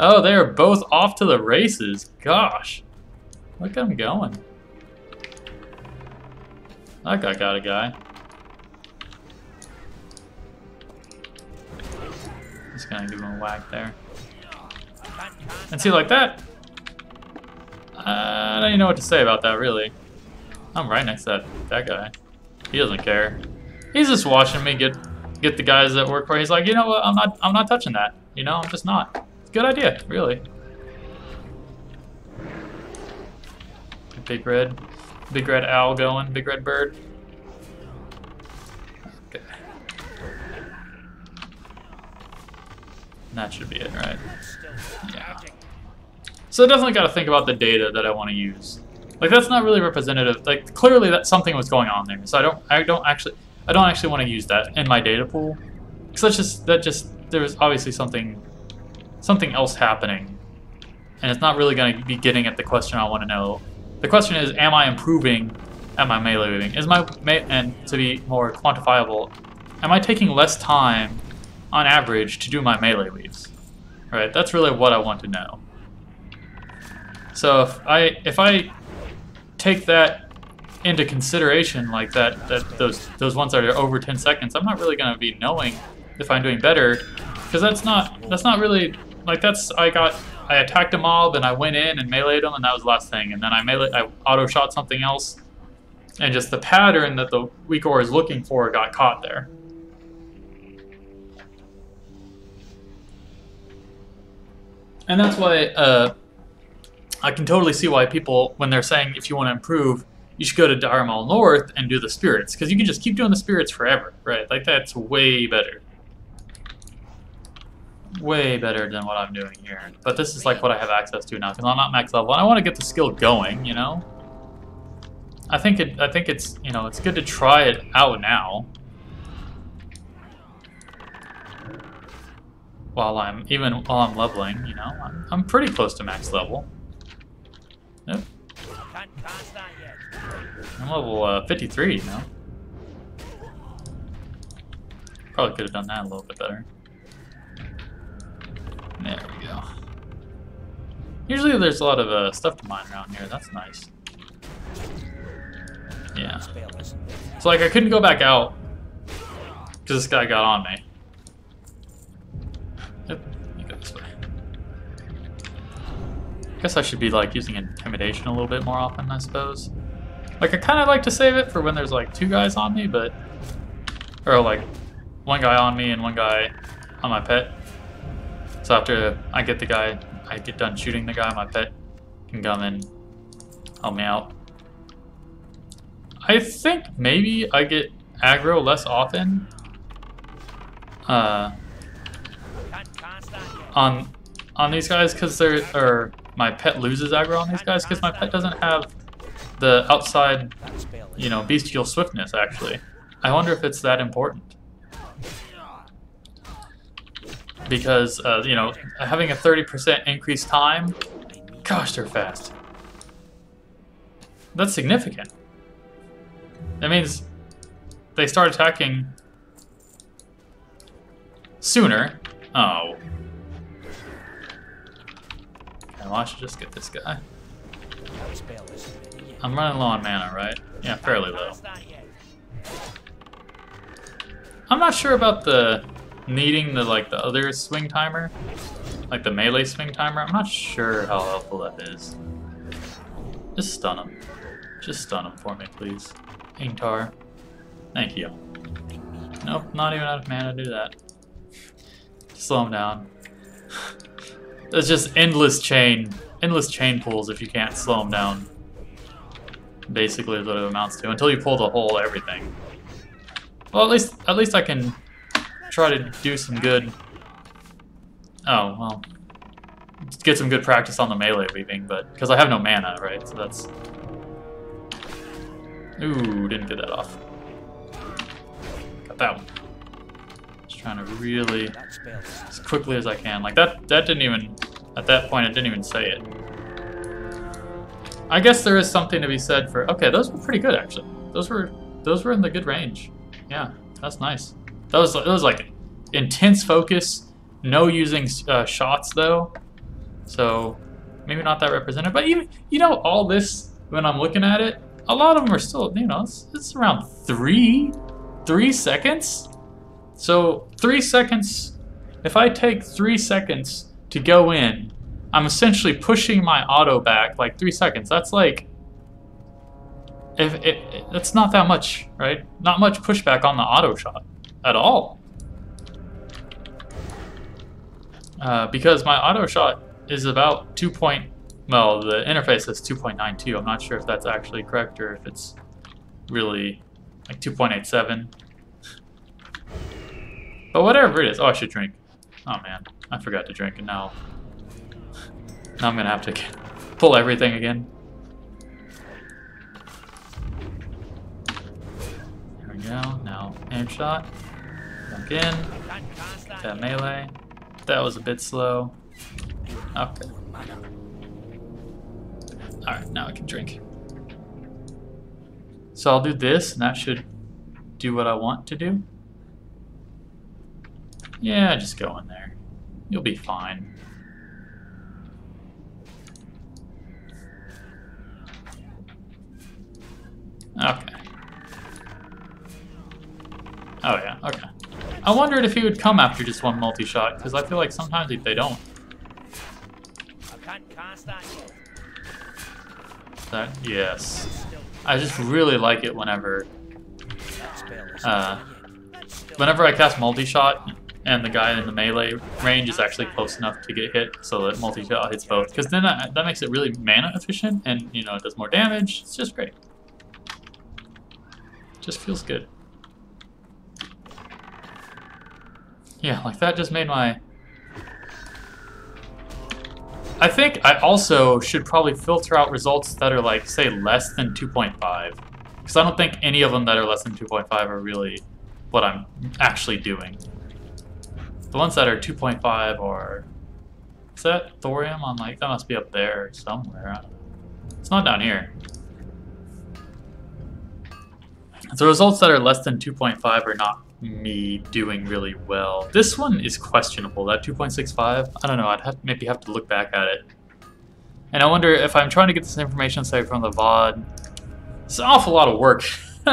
oh, they are both off to the races. Gosh, look at them going. That guy got a guy. Just gonna give him a whack there. And see, like that, I don't even know what to say about that, really. I'm right next to that, that guy. He doesn't care. He's just watching me get get the guys that work for. He's like, you know what? I'm not. I'm not touching that. You know, I'm just not. It's a good idea, really. Big red, big red owl going. Big red bird. Okay. That should be it, right? Yeah. So I definitely got to think about the data that I want to use. Like that's not really representative. Like clearly that something was going on there. So I don't I don't actually I don't actually want to use that in my data pool. Cuz that's just that just there's obviously something something else happening. And it's not really going to be getting at the question I want to know. The question is am I improving at my melee? Is my and to be more quantifiable, am I taking less time on average to do my melee weaves? Right? That's really what I want to know. So if I if I take that into consideration, like that that those those ones that are over 10 seconds, I'm not really going to be knowing if I'm doing better, because that's not that's not really like that's I got I attacked a mob and I went in and meleeed them and that was the last thing, and then I melee I auto shot something else, and just the pattern that the WeakAura is looking for got caught there. And that's why uh, I can totally see why people, when they're saying if you want to improve, you should go to Dire Maul North and do the spirits, because you can just keep doing the spirits forever, right? Like that's way better. Way better than what I'm doing here. But this is like what I have access to now, because I'm not max level, and I want to get the skill going, you know? I think it. I think it's you know it's good to try it out now. While I'm even while I'm leveling, you know, I'm, I'm pretty close to max level. I'm level uh, 53 now. Probably could have done that a little bit better. There we go. Usually there's a lot of uh, stuff to mine around here. That's nice. Yeah. So like I couldn't go back out because this guy got on me. Yep, go this way. guess I should be like using intimidation a little bit more often, I suppose. Like I kind of like to save it for when there's like two guys on me, but or like one guy on me and one guy on my pet. So after I get the guy, I get done shooting the guy, my pet can come and help me out. I think maybe I get aggro less often. Uh, on on these guys because they're or my pet loses aggro on these guys because my pet doesn't have the outside you know bestial swiftness actually i wonder if it's that important because uh, you know having a 30% increased time gosh they're fast. That's significant. That means they start attacking sooner. Oh. Well i should just get this guy? I'm running low on mana right? Yeah fairly low. I'm not sure about the needing the like the other swing timer, like the melee swing timer. I'm not sure how helpful that is. Just stun him. Just stun him for me, please. Ingtar. Thank you. Nope, not even out of mana to do that. Slow him down. There's just endless chain, endless chain pulls if you can't slow him down. Basically, is what it amounts to until you pull the whole everything. Well, at least at least I can try to do some good. Oh well, get some good practice on the melee weaving, but because I have no mana, right? So that's. Ooh, didn't get that off. Got that one. Just trying to really as quickly as I can. Like that. That didn't even. At that point, it didn't even say it. I guess there is something to be said for. Okay, those were pretty good actually. Those were those were in the good range. Yeah, that's nice. That was that was like intense focus. No using uh, shots though, so maybe not that representative. But even you know all this when I'm looking at it, a lot of them are still you know it's, it's around three three seconds. So three seconds. If I take three seconds to go in, I'm essentially pushing my auto back like three seconds. That's like if it, that's not that much, right? Not much pushback on the auto shot at all. Uh, because my auto shot is about 2 point, well, the interface says 2.92. I'm not sure if that's actually correct or if it's really like 2.87. But whatever it is, oh, I should drink. Oh man, I forgot to drink, and now, now I'm gonna have to pull everything again. There we go. Now aim shot. Back in. can't cast that That melee. That was a bit slow. Okay. Alright, now I can drink. So I'll do this, and that should do what I want to do. Yeah, just go in there. You'll be fine. Okay. Oh yeah, okay. I wondered if he would come after just one multi-shot, because I feel like sometimes they don't. That yes. I just really like it whenever Uh, whenever I cast multi-shot and the guy in the melee range is actually close enough to get hit so that multi-shot hits both because then that, that makes it really mana efficient and you know it does more damage it's just great just feels good yeah like that just made my I think I also should probably filter out results that are like say less than 2.5 because I don't think any of them that are less than 2.5 are really what I'm actually doing. The ones that are 2.5 or is that thorium on like that must be up there somewhere. It's not down here. The results that are less than 2.5 are not me doing really well. This one is questionable, that 2.65. I don't know, I'd have, maybe have to look back at it. And I wonder if I'm trying to get this information, say, from the VOD, it's an awful lot of work.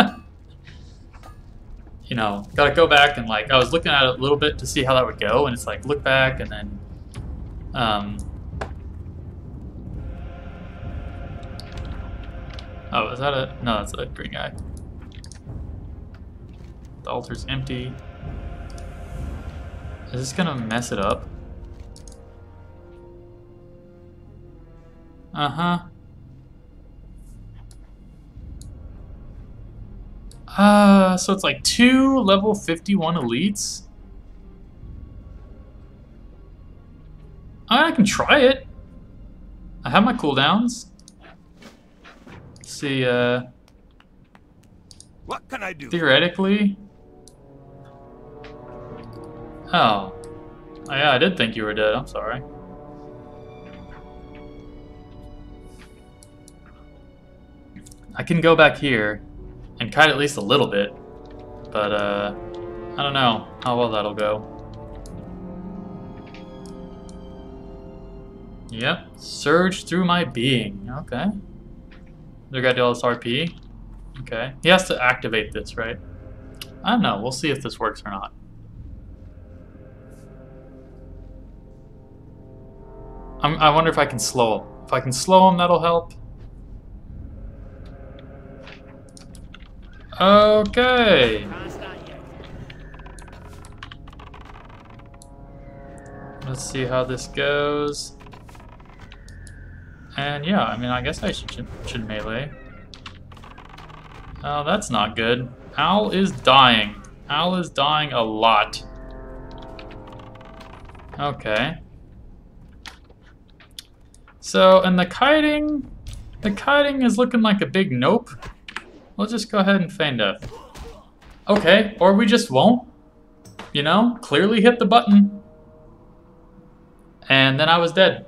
you know, gotta go back and like, I was looking at it a little bit to see how that would go, and it's like, look back and then, um, oh, is that a, no, that's a green guy. The altar's empty. Is this gonna mess it up? Uh-huh. Uh, so it's like two level 51 elites? I can try it. I have my cooldowns. Let's see, uh... What can I do? Theoretically... Oh. Oh yeah, I did think you were dead, I'm sorry. I can go back here and kite at least a little bit, but uh, I don't know how well that'll go. Yep, surge through my being. Okay. They got all this RP. Okay. He has to activate this, right? I don't know. We'll see if this works or not. I'm, I wonder if I can slow him. If I can slow him, that'll help. Okay. Let's see how this goes. And yeah, I mean, I guess I should, should melee. Oh, that's not good. Al is dying. Al is dying a lot. Okay. So, and the kiting... The kiting is looking like a big nope. We'll just go ahead and feign death. Okay, or we just won't. You know, clearly hit the button. And then I was dead.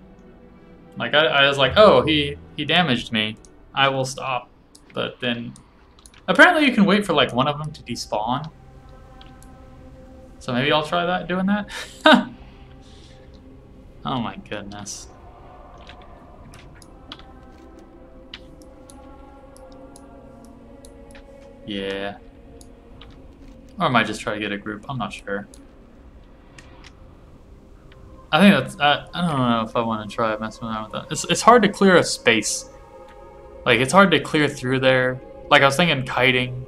Like, I, I was like, oh, he, he damaged me. I will stop. But then... Apparently you can wait for, like, one of them to despawn. So maybe I'll try that, doing that. oh my goodness. Yeah. Or I might just try to get a group. I'm not sure. I think that's. I, I don't know if I want to try messing around with that. It's, it's hard to clear a space. Like, it's hard to clear through there. Like, I was thinking kiting.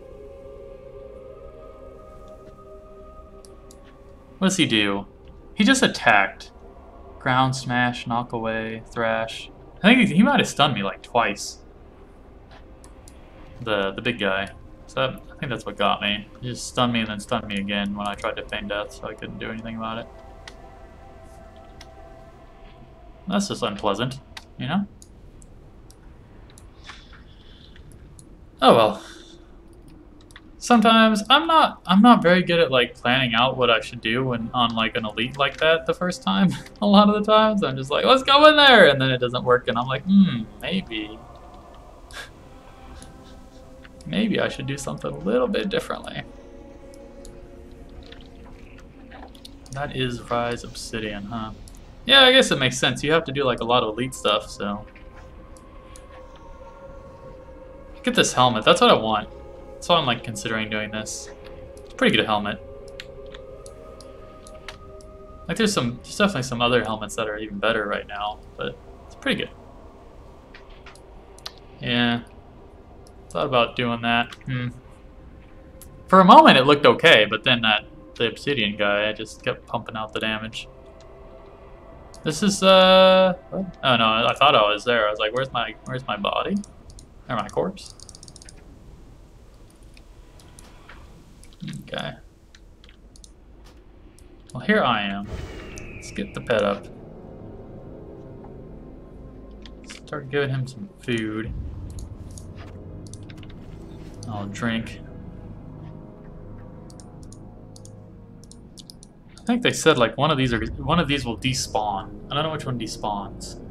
What does he do? He just attacked. Ground smash, knock away, thrash. I think he, he might have stunned me like twice. The the big guy. That, I think that's what got me. He just stunned me and then stunned me again when I tried to feign death, so I couldn't do anything about it. That's just unpleasant, you know? Oh well. Sometimes I'm not I'm not very good at like planning out what I should do when on like an elite like that the first time. A lot of the times I'm just like, let's go in there and then it doesn't work and I'm like, hmm, maybe. Maybe I should do something a little bit differently. That is Rise Obsidion, huh? Yeah, I guess it makes sense. You have to do like a lot of elite stuff, so. Get this helmet. That's what I want. That's why I'm like considering doing this. It's pretty good helmet. Like there's some, there's definitely some other helmets that are even better right now, but it's pretty good. Yeah. Thought about doing that. Hmm. For a moment it looked okay, but then that the Obsidion guy I just kept pumping out the damage. This is uh oh no, I thought I was there. I was like, where's my where's my body? Or my corpse? Okay. Well here I am. Let's get the pet up. Start giving him some food. I'll drink. I think they said like one of these are one of these will despawn. I don't know which one despawns.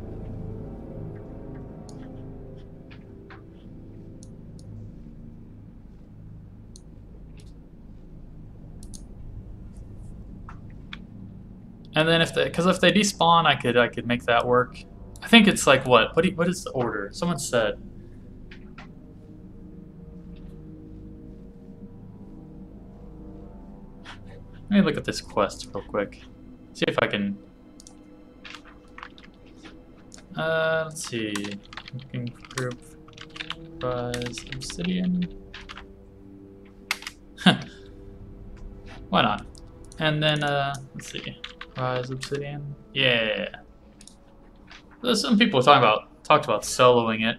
And then if they, because if they despawn, I could I could make that work. I think it's like what? What do you, what is the order? Someone said. Let me look at this quest real quick. See if I can. Uh, let's see. Looking group Rise Obsidion. Why not? And then, uh, let's see. Rise Obsidion. Yeah. There's some people talking about talked about soloing it.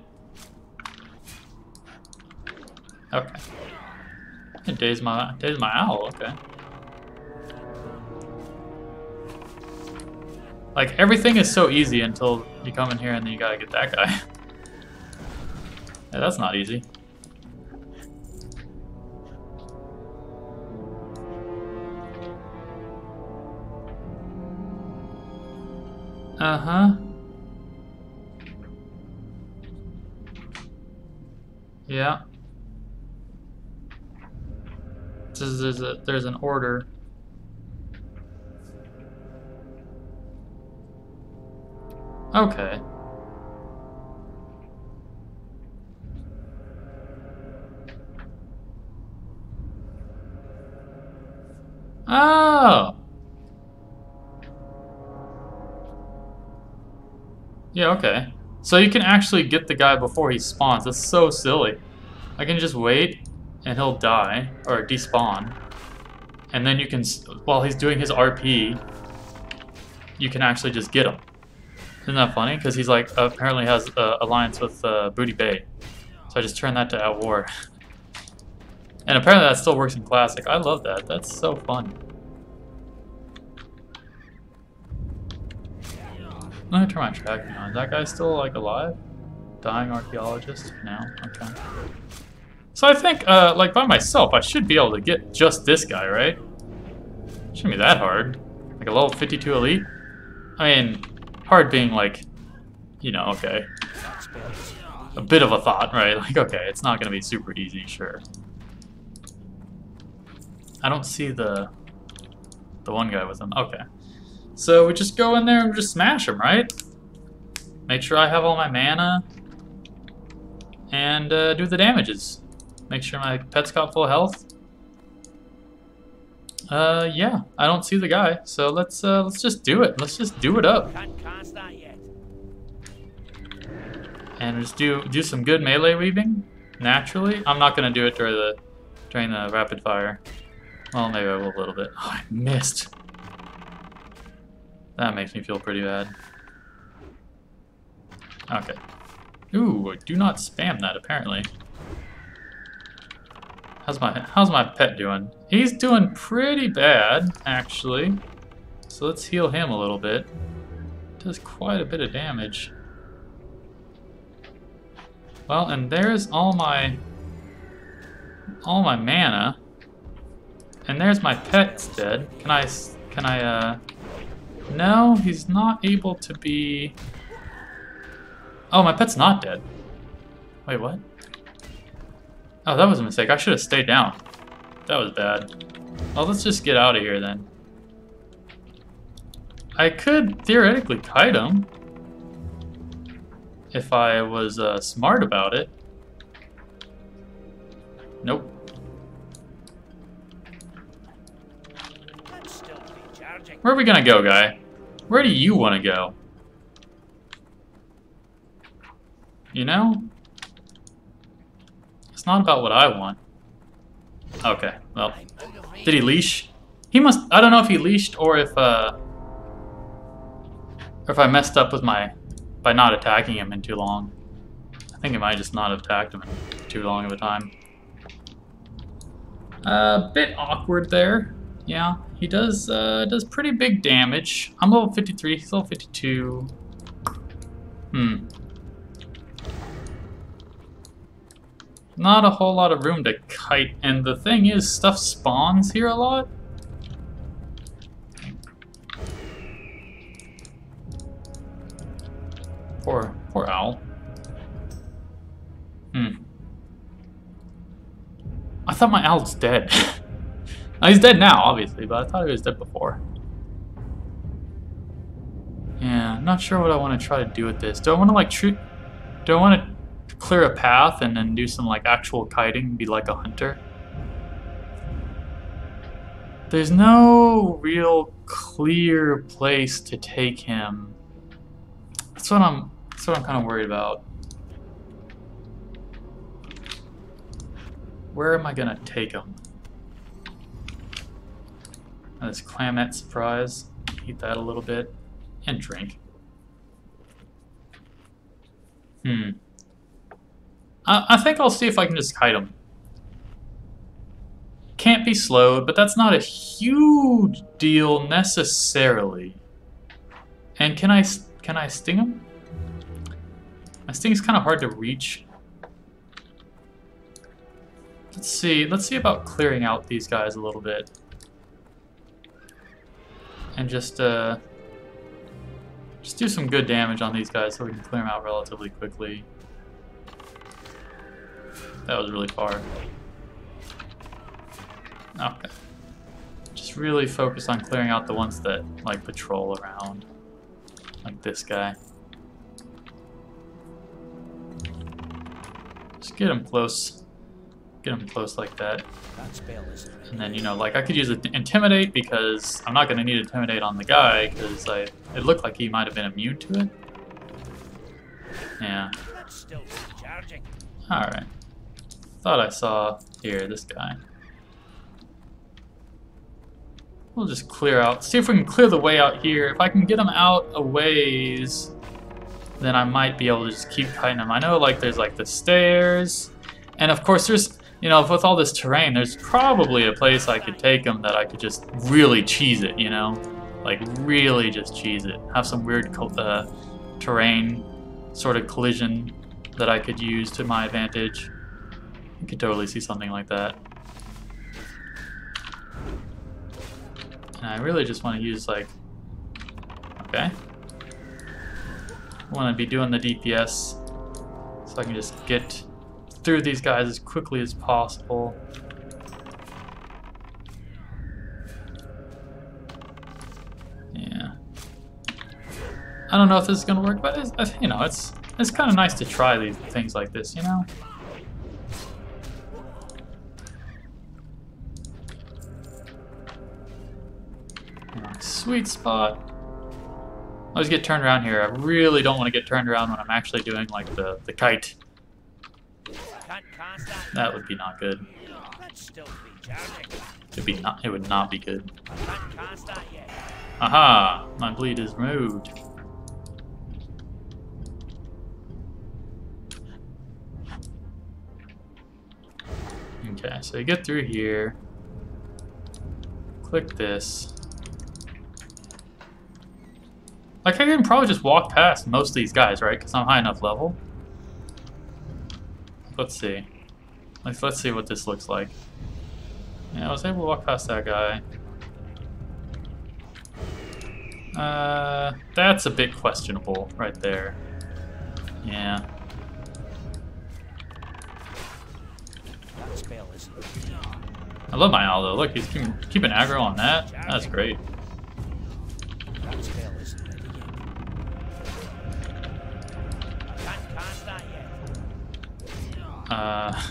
Okay. Days my Days my owl. Okay. Like everything is so easy until you come in here and then you gotta get that guy. yeah, that's not easy. Uh huh. Yeah. There's, there's, a, there's an order. Okay. Oh! Yeah, okay. So you can actually get the guy before he spawns. That's so silly. I can just wait, and he'll die, or despawn. And then you can, while he's doing his RP, you can actually just get him. Isn't that funny? Because he's like, apparently has uh, alliance with uh, Booty Bay. So I just turned that to At War. and apparently that still works in Classic. I love that. That's so fun. Let me turn my tracking on. Is that guy still like alive? Dying archaeologist? No? Okay. So I think, uh, like by myself, I should be able to get just this guy, right? Shouldn't be that hard. Like a level 52 elite? I mean, hard being like, you know, okay. A bit of a thought, right? Like, okay, it's not gonna be super easy, sure. I don't see the the one guy with him. Okay. So we just go in there and just smash him, right? Make sure I have all my mana. And uh, do the damages. Make sure my pet's got full health. Uh, yeah, I don't see the guy, so let's uh, let's just do it. Let's just do it up. And just do do some good melee weaving naturally. I'm not gonna do it during the during the rapid fire. Well, maybe I will a little bit. Oh, I missed. That makes me feel pretty bad. Okay. Ooh, do not spam that apparently. How's my how's my pet doing? He's doing pretty bad, actually. So let's heal him a little bit. Does quite a bit of damage. Well, and there's all my all my mana. And there's my pet's dead. Can I can I uh no, he's not able to be... Oh, my pet's not dead. Wait, what? Oh, that was a mistake. I should have stayed down. That was bad. Well, let's just get out of here then. I could theoretically kite him. If I was uh, smart about it. Nope. Where are we gonna go, guy? Where do you want to go? You know? It's not about what I want. Okay, well. Did he leash? He must... I don't know if he leashed or if, uh... Or if I messed up with my... By not attacking him in too long. I think I might just not have attacked him in too long of a time. A uh, bit awkward there. Yeah, he does uh, does pretty big damage. I'm level 53, he's level 52. Hmm. Not a whole lot of room to kite, and the thing is, stuff spawns here a lot. Poor, poor owl. Hmm. I thought my owl's dead. Oh, he's dead now, obviously, but I thought he was dead before. Yeah, I'm not sure what I want to try to do with this. Do I want to like shoot? Do I want to clear a path and then do some like actual kiting, be like a hunter? There's no real clear place to take him. That's what I'm. That's what I'm kind of worried about. where am I gonna take him? This Clamlette Surprise. Eat that a little bit. And drink. Hmm. I, I think I'll see if I can just kite him. Can't be slowed, but that's not a huge deal necessarily. And can I can I sting him? My sting is kind of hard to reach. Let's see. Let's see about clearing out these guys a little bit. And just uh, just do some good damage on these guys so we can clear them out relatively quickly. That was really far. Okay. Just really focus on clearing out the ones that, like, patrol around. Like this guy. Just get him close. Get him close like that. And then, you know, like, I could use Intimidate because I'm not going to need Intimidate on the guy because I it looked like he might have been immune to it. Yeah. Alright. Thought I saw here, this guy. We'll just clear out. See if we can clear the way out here. If I can get him out a ways, then I might be able to just keep kiting him. I know like there's like the stairs, and of course there's, you know, with all this terrain, there's probably a place I could take them that I could just really cheese it, you know? Like really just cheese it. Have some weird uh, terrain sort of collision that I could use to my advantage. You could totally see something like that. And I really just want to use like, okay. I want to be doing the DPS so I can just get through these guys as quickly as possible. Yeah. I don't know if this is gonna work, but it's, you know, it's it's kind of nice to try these things like this, you know. Sweet spot. I always get turned around here. I really don't want to get turned around when I'm actually doing like the, the kite. That. Would be not good. It'd be not it would not be good. Aha! My bleed is removed. Okay, so you get through here. Click this. Like, I can probably just walk past most of these guys, right? Because I'm high enough level. Let's see. Let's, let's see what this looks like. Yeah, I was able to walk past that guy. Uh, that's a bit questionable right there. Yeah. I love my Aldo. Look, he's keeping, keeping aggro on that. That's great. Uh,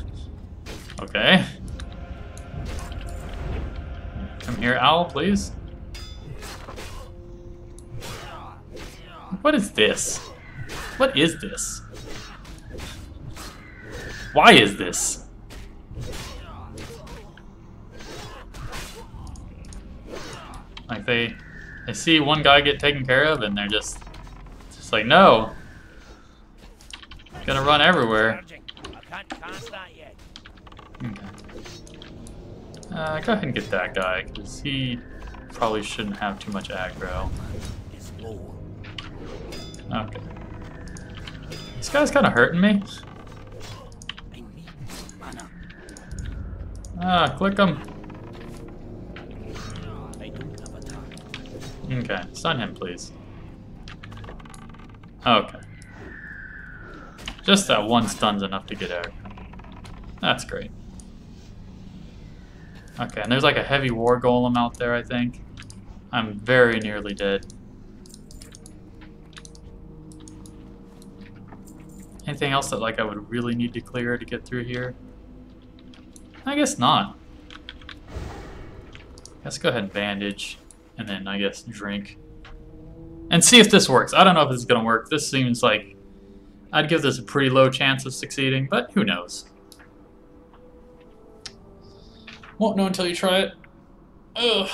okay. Come here, Owl, please. What is this? What is this? Why is this? Like they, they see one guy get taken care of and they're just, just like, no. Gonna run everywhere. Can't cast that yet. Okay. Uh, go ahead and get that guy, because he probably shouldn't have too much aggro. Okay. This guy's kind of hurting me. I need. Ah, click him. I don't have a target. Okay, stun him, please. Okay. Just that one stun's enough to get aggro. That's great. Okay, and there's like a heavy war golem out there, I think. I'm very nearly dead. Anything else that like I would really need to clear to get through here? I guess not. Let's go ahead and bandage, and then I guess drink. And see if this works. I don't know if this is gonna work. This seems like I'd give this a pretty low chance of succeeding, but who knows. Won't know until you try it. Ugh.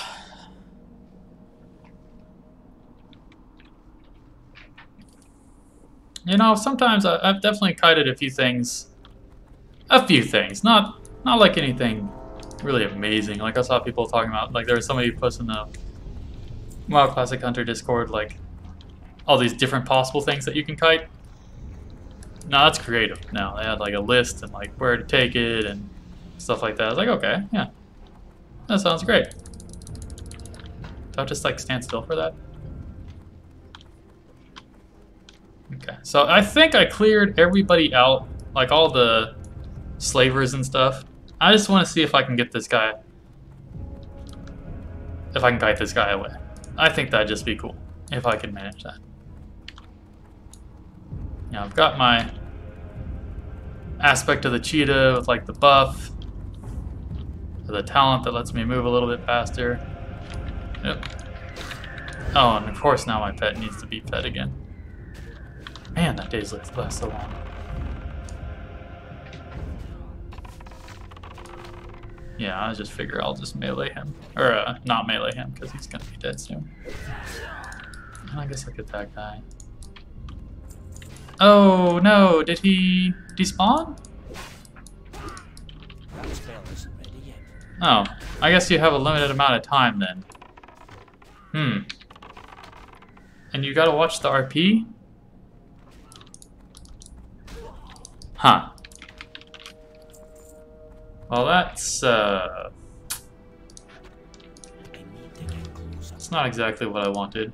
You know, sometimes I, I've definitely kited a few things. A few things, not not like anything really amazing. Like I saw people talking about, like there was somebody posting the WoW Classic Hunter Discord, like all these different possible things that you can kite. No, that's creative. No, they had like a list and like where to take it and stuff like that. I was like, okay, yeah, that sounds great. Do I just like stand still for that? Okay, so I think I cleared everybody out, like all the slavers and stuff. I just want to see if I can get this guy, if I can kite this guy away. I think that'd just be cool, if I can manage that. Yeah, I've got my aspect of the cheetah with like the buff, the talent that lets me move a little bit faster. Yep. Oh, and of course now my pet needs to be fed again. Man, that day's lasts so long. Yeah, I just figure I'll just melee him. Or, uh, not melee him, because he's gonna be dead soon. And I guess I'll get that guy. Oh, no, did he despawn? Oh, I guess you have a limited amount of time then. Hmm. And you gotta watch the RP? Huh. Well, that's, uh... It's not exactly what I wanted.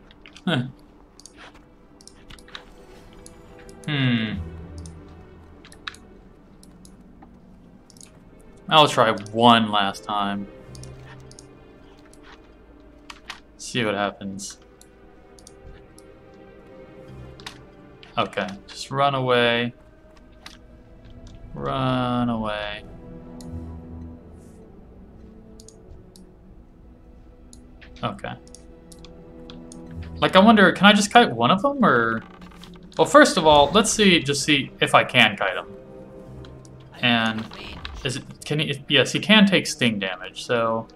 Hmm. I'll try one last time. See what happens. Okay, just run away. Run away. Okay. Like, I wonder, can I just kite one of them, or... Well, first of all, let's see, just see if I can kite him. And, is it, can he, yes, he can take sting damage, so...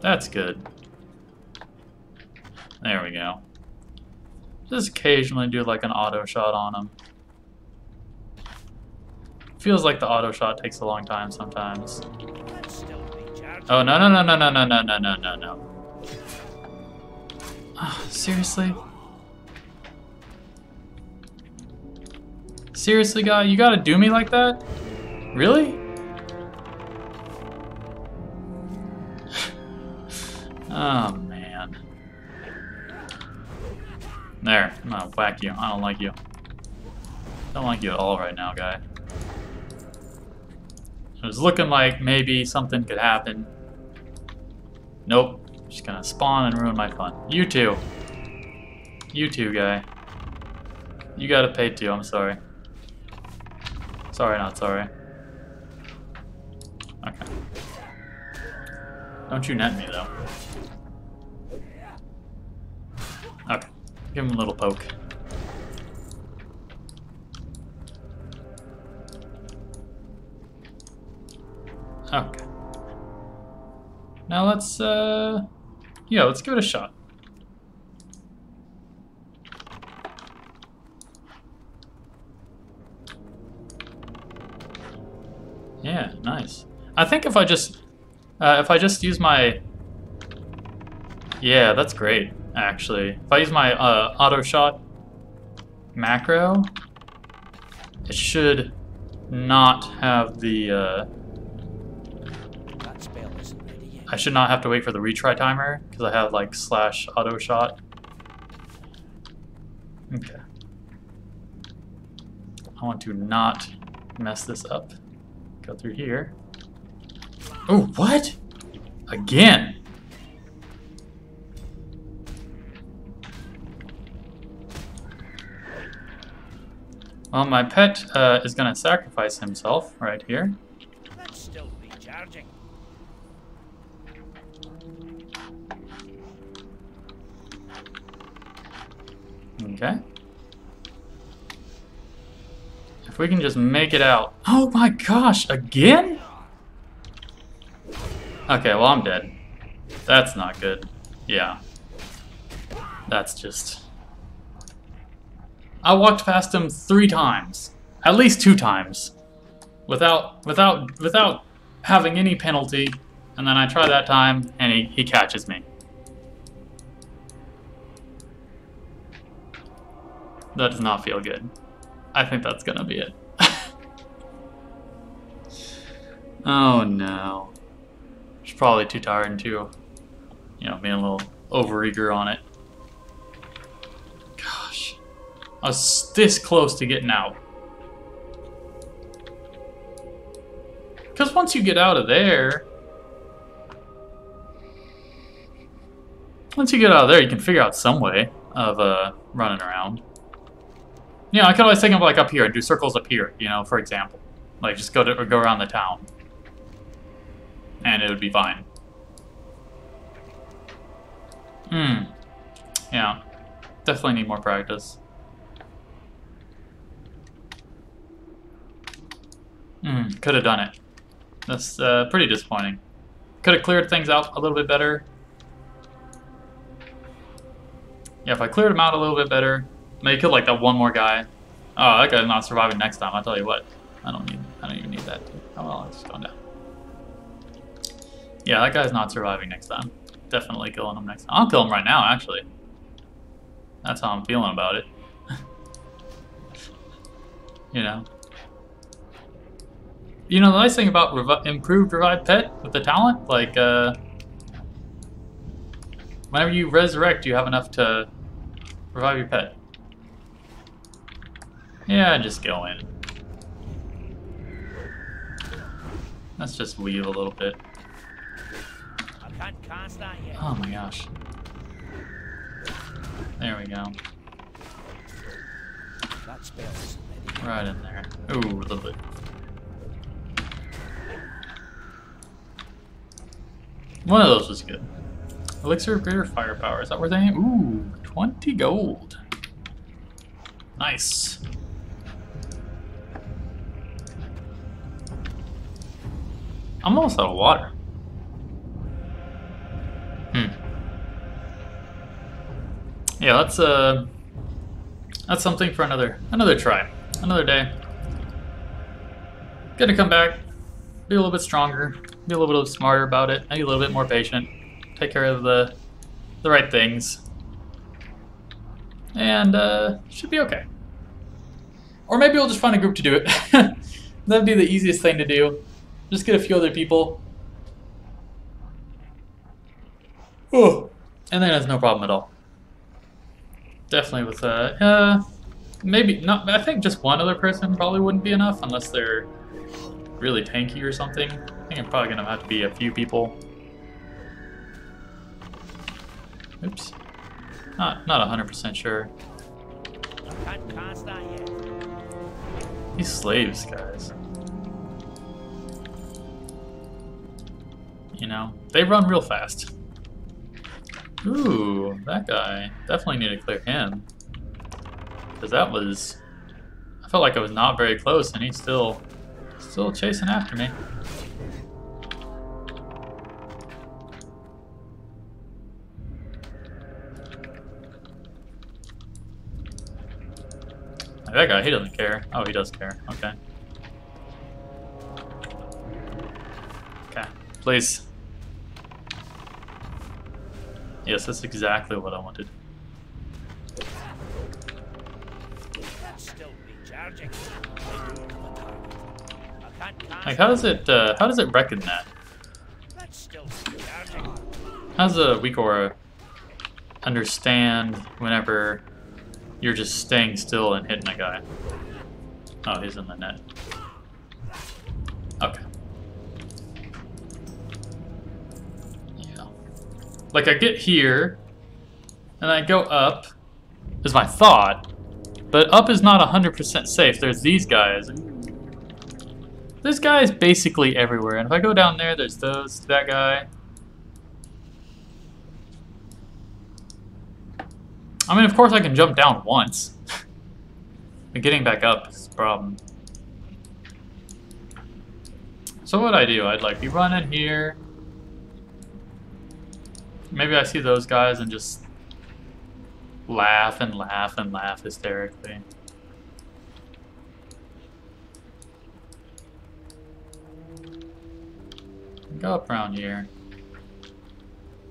That's good. There we go. Just occasionally do like an auto shot on him. Feels like the auto shot takes a long time sometimes. Oh no no no no no no no no no no no. Seriously? Seriously, guy, you gotta do me like that? Really? oh man. There, I'm gonna whack you. I don't like you. Don't like you at all right now, guy. It was looking like maybe something could happen. Nope. Just gonna spawn and ruin my fun. You too. You too, guy. You gotta pay too, I'm sorry. Sorry, not sorry. Okay. Don't you net me, though. Okay. Give him a little poke. Okay. Now let's, uh... Yeah, let's give it a shot. Yeah, nice. I think if I just... Uh, if I just use my... Yeah, that's great, actually. If I use my uh, auto shot macro, it should not have the... Uh, That spell isn't ready yet. I should not have to wait for the retry timer because I have like slash auto shot. Okay. I want to not mess this up. Go through here. Oh, what? Again? Well, my pet uh, is going to sacrifice himself right here. That's still recharging. Okay. If we can just make it out. Oh my gosh, again? Okay, well, I'm dead. That's not good. Yeah. That's just... I walked past him three times. At least two times. Without, without, without having any penalty. And then I try that time, and he, he catches me. That does not feel good. I think that's gonna be it. oh no. She's probably too tired and too, you know, being a little overeager on it. Gosh. I was this close to getting out. Because once you get out of there, once you get out of there, you can figure out some way of uh, running around. You know, I could always think of like up here and do circles up here, you know, for example. Like just go to go around the town. And it would be fine. Hmm. Yeah. Definitely need more practice. Hmm, could have done it. That's uh, pretty disappointing. Could have cleared things out a little bit better. Yeah, if I cleared them out a little bit better, maybe kill like that one more guy. Oh, that guy's not surviving next time. I tell you what, I don't need. I don't even need that. Oh well, it's just going down. Yeah, that guy's not surviving next time. Definitely killing him next time. I'll kill him right now, actually. That's how I'm feeling about it. you know. You know, the nice thing about improved revive pet with the talent, like, uh, whenever you resurrect, you have enough to revive your pet. Yeah, just go in. Let's just weave a little bit. Oh my gosh. There we go. Right in there. Ooh, little bit. One of those was good. Elixir of Greater Firepower. Is that worth anything? Ooh, 20 gold. Nice. I'm almost out of water. Hmm. Yeah, that's uh that's something for another another try. Another day. Gonna come back, be a little bit stronger, be a little bit smarter about it, maybe a little bit more patient, take care of the the right things. And uh should be okay. Or maybe we'll just find a group to do it. That'd be the easiest thing to do. Just get a few other people. Oh. And then it's no problem at all. Definitely with uh, uh maybe not I think just one other person probably wouldn't be enough unless they're really tanky or something. I think I'm probably gonna have to be a few people. Oops. Not not hundred percent sure. I can't cast that yet. These slaves, guys. You know, they run real fast. Ooh, that guy. Definitely need to clear him. Because that was... I felt like I was not very close, and he's still... Still chasing after me. That guy, he doesn't care. Oh, he does care. Okay. Okay, please. Yes, that's exactly what I wanted. Like, how does it, uh, how does it reckon that? How does a WeakAura understand whenever you're just staying still and hitting a guy? Oh, he's in the net. Okay. Yeah. Like, I get here, and I go up, is my thought, but up is not 100% safe. There's these guys. There's guys basically everywhere, and if I go down there, there's those, that guy. I mean, of course I can jump down once. but getting back up is the problem. So what I do, I'd like be running here, Maybe I see those guys and just laugh and laugh and laugh hysterically. Go up around here.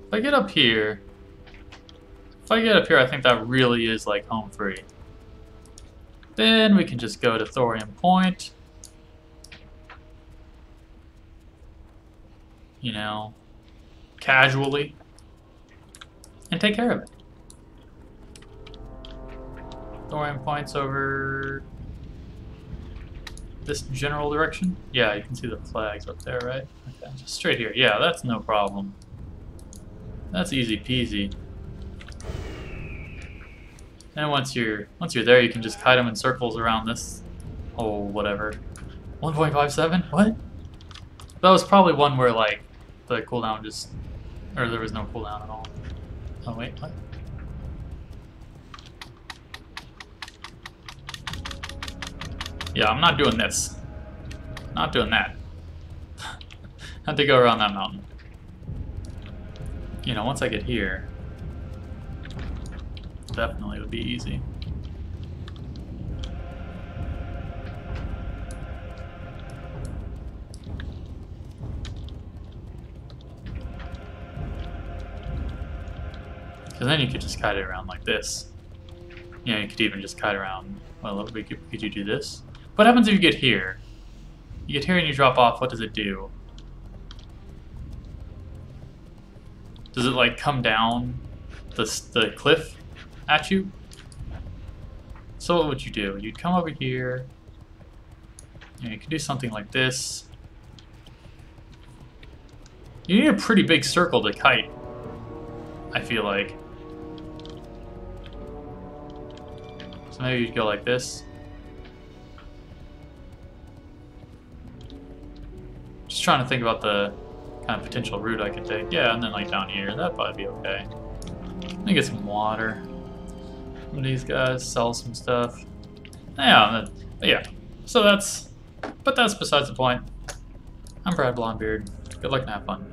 If I get up here, if I get up here, I think that really is like home free. Then we can just go to Thorium Point. You know, casually. And take care of it. Thorium Point's over this general direction? Yeah, you can see the flags up there, right? Okay, just straight here. Yeah, that's no problem. That's easy peasy. And once you're once you're there, you can just kite them in circles around this oh whatever. 1.57? What? That was probably one where like the cooldown just or there was no cooldown at all. Oh wait, what? Yeah, I'm not doing this. Not doing that. Have to go around that mountain. You know, once I get here, definitely would be easy. Because then you could just kite it around like this. You know, you could even just kite around. Well, we could, could you do this? What happens if you get here? You get here and you drop off, what does it do? Does it like come down the, the cliff at you? So what would you do? You'd come over here, and you could do something like this. You need a pretty big circle to kite, I feel like. So maybe you'd go like this. Just trying to think about the kind of potential route I could take. Yeah, and then like down here, that'd probably be okay. Let me get some water from these guys, sell some stuff. Yeah, yeah. So that's, but that's besides the point. I'm Brad Blondebeard. Good luck and have fun.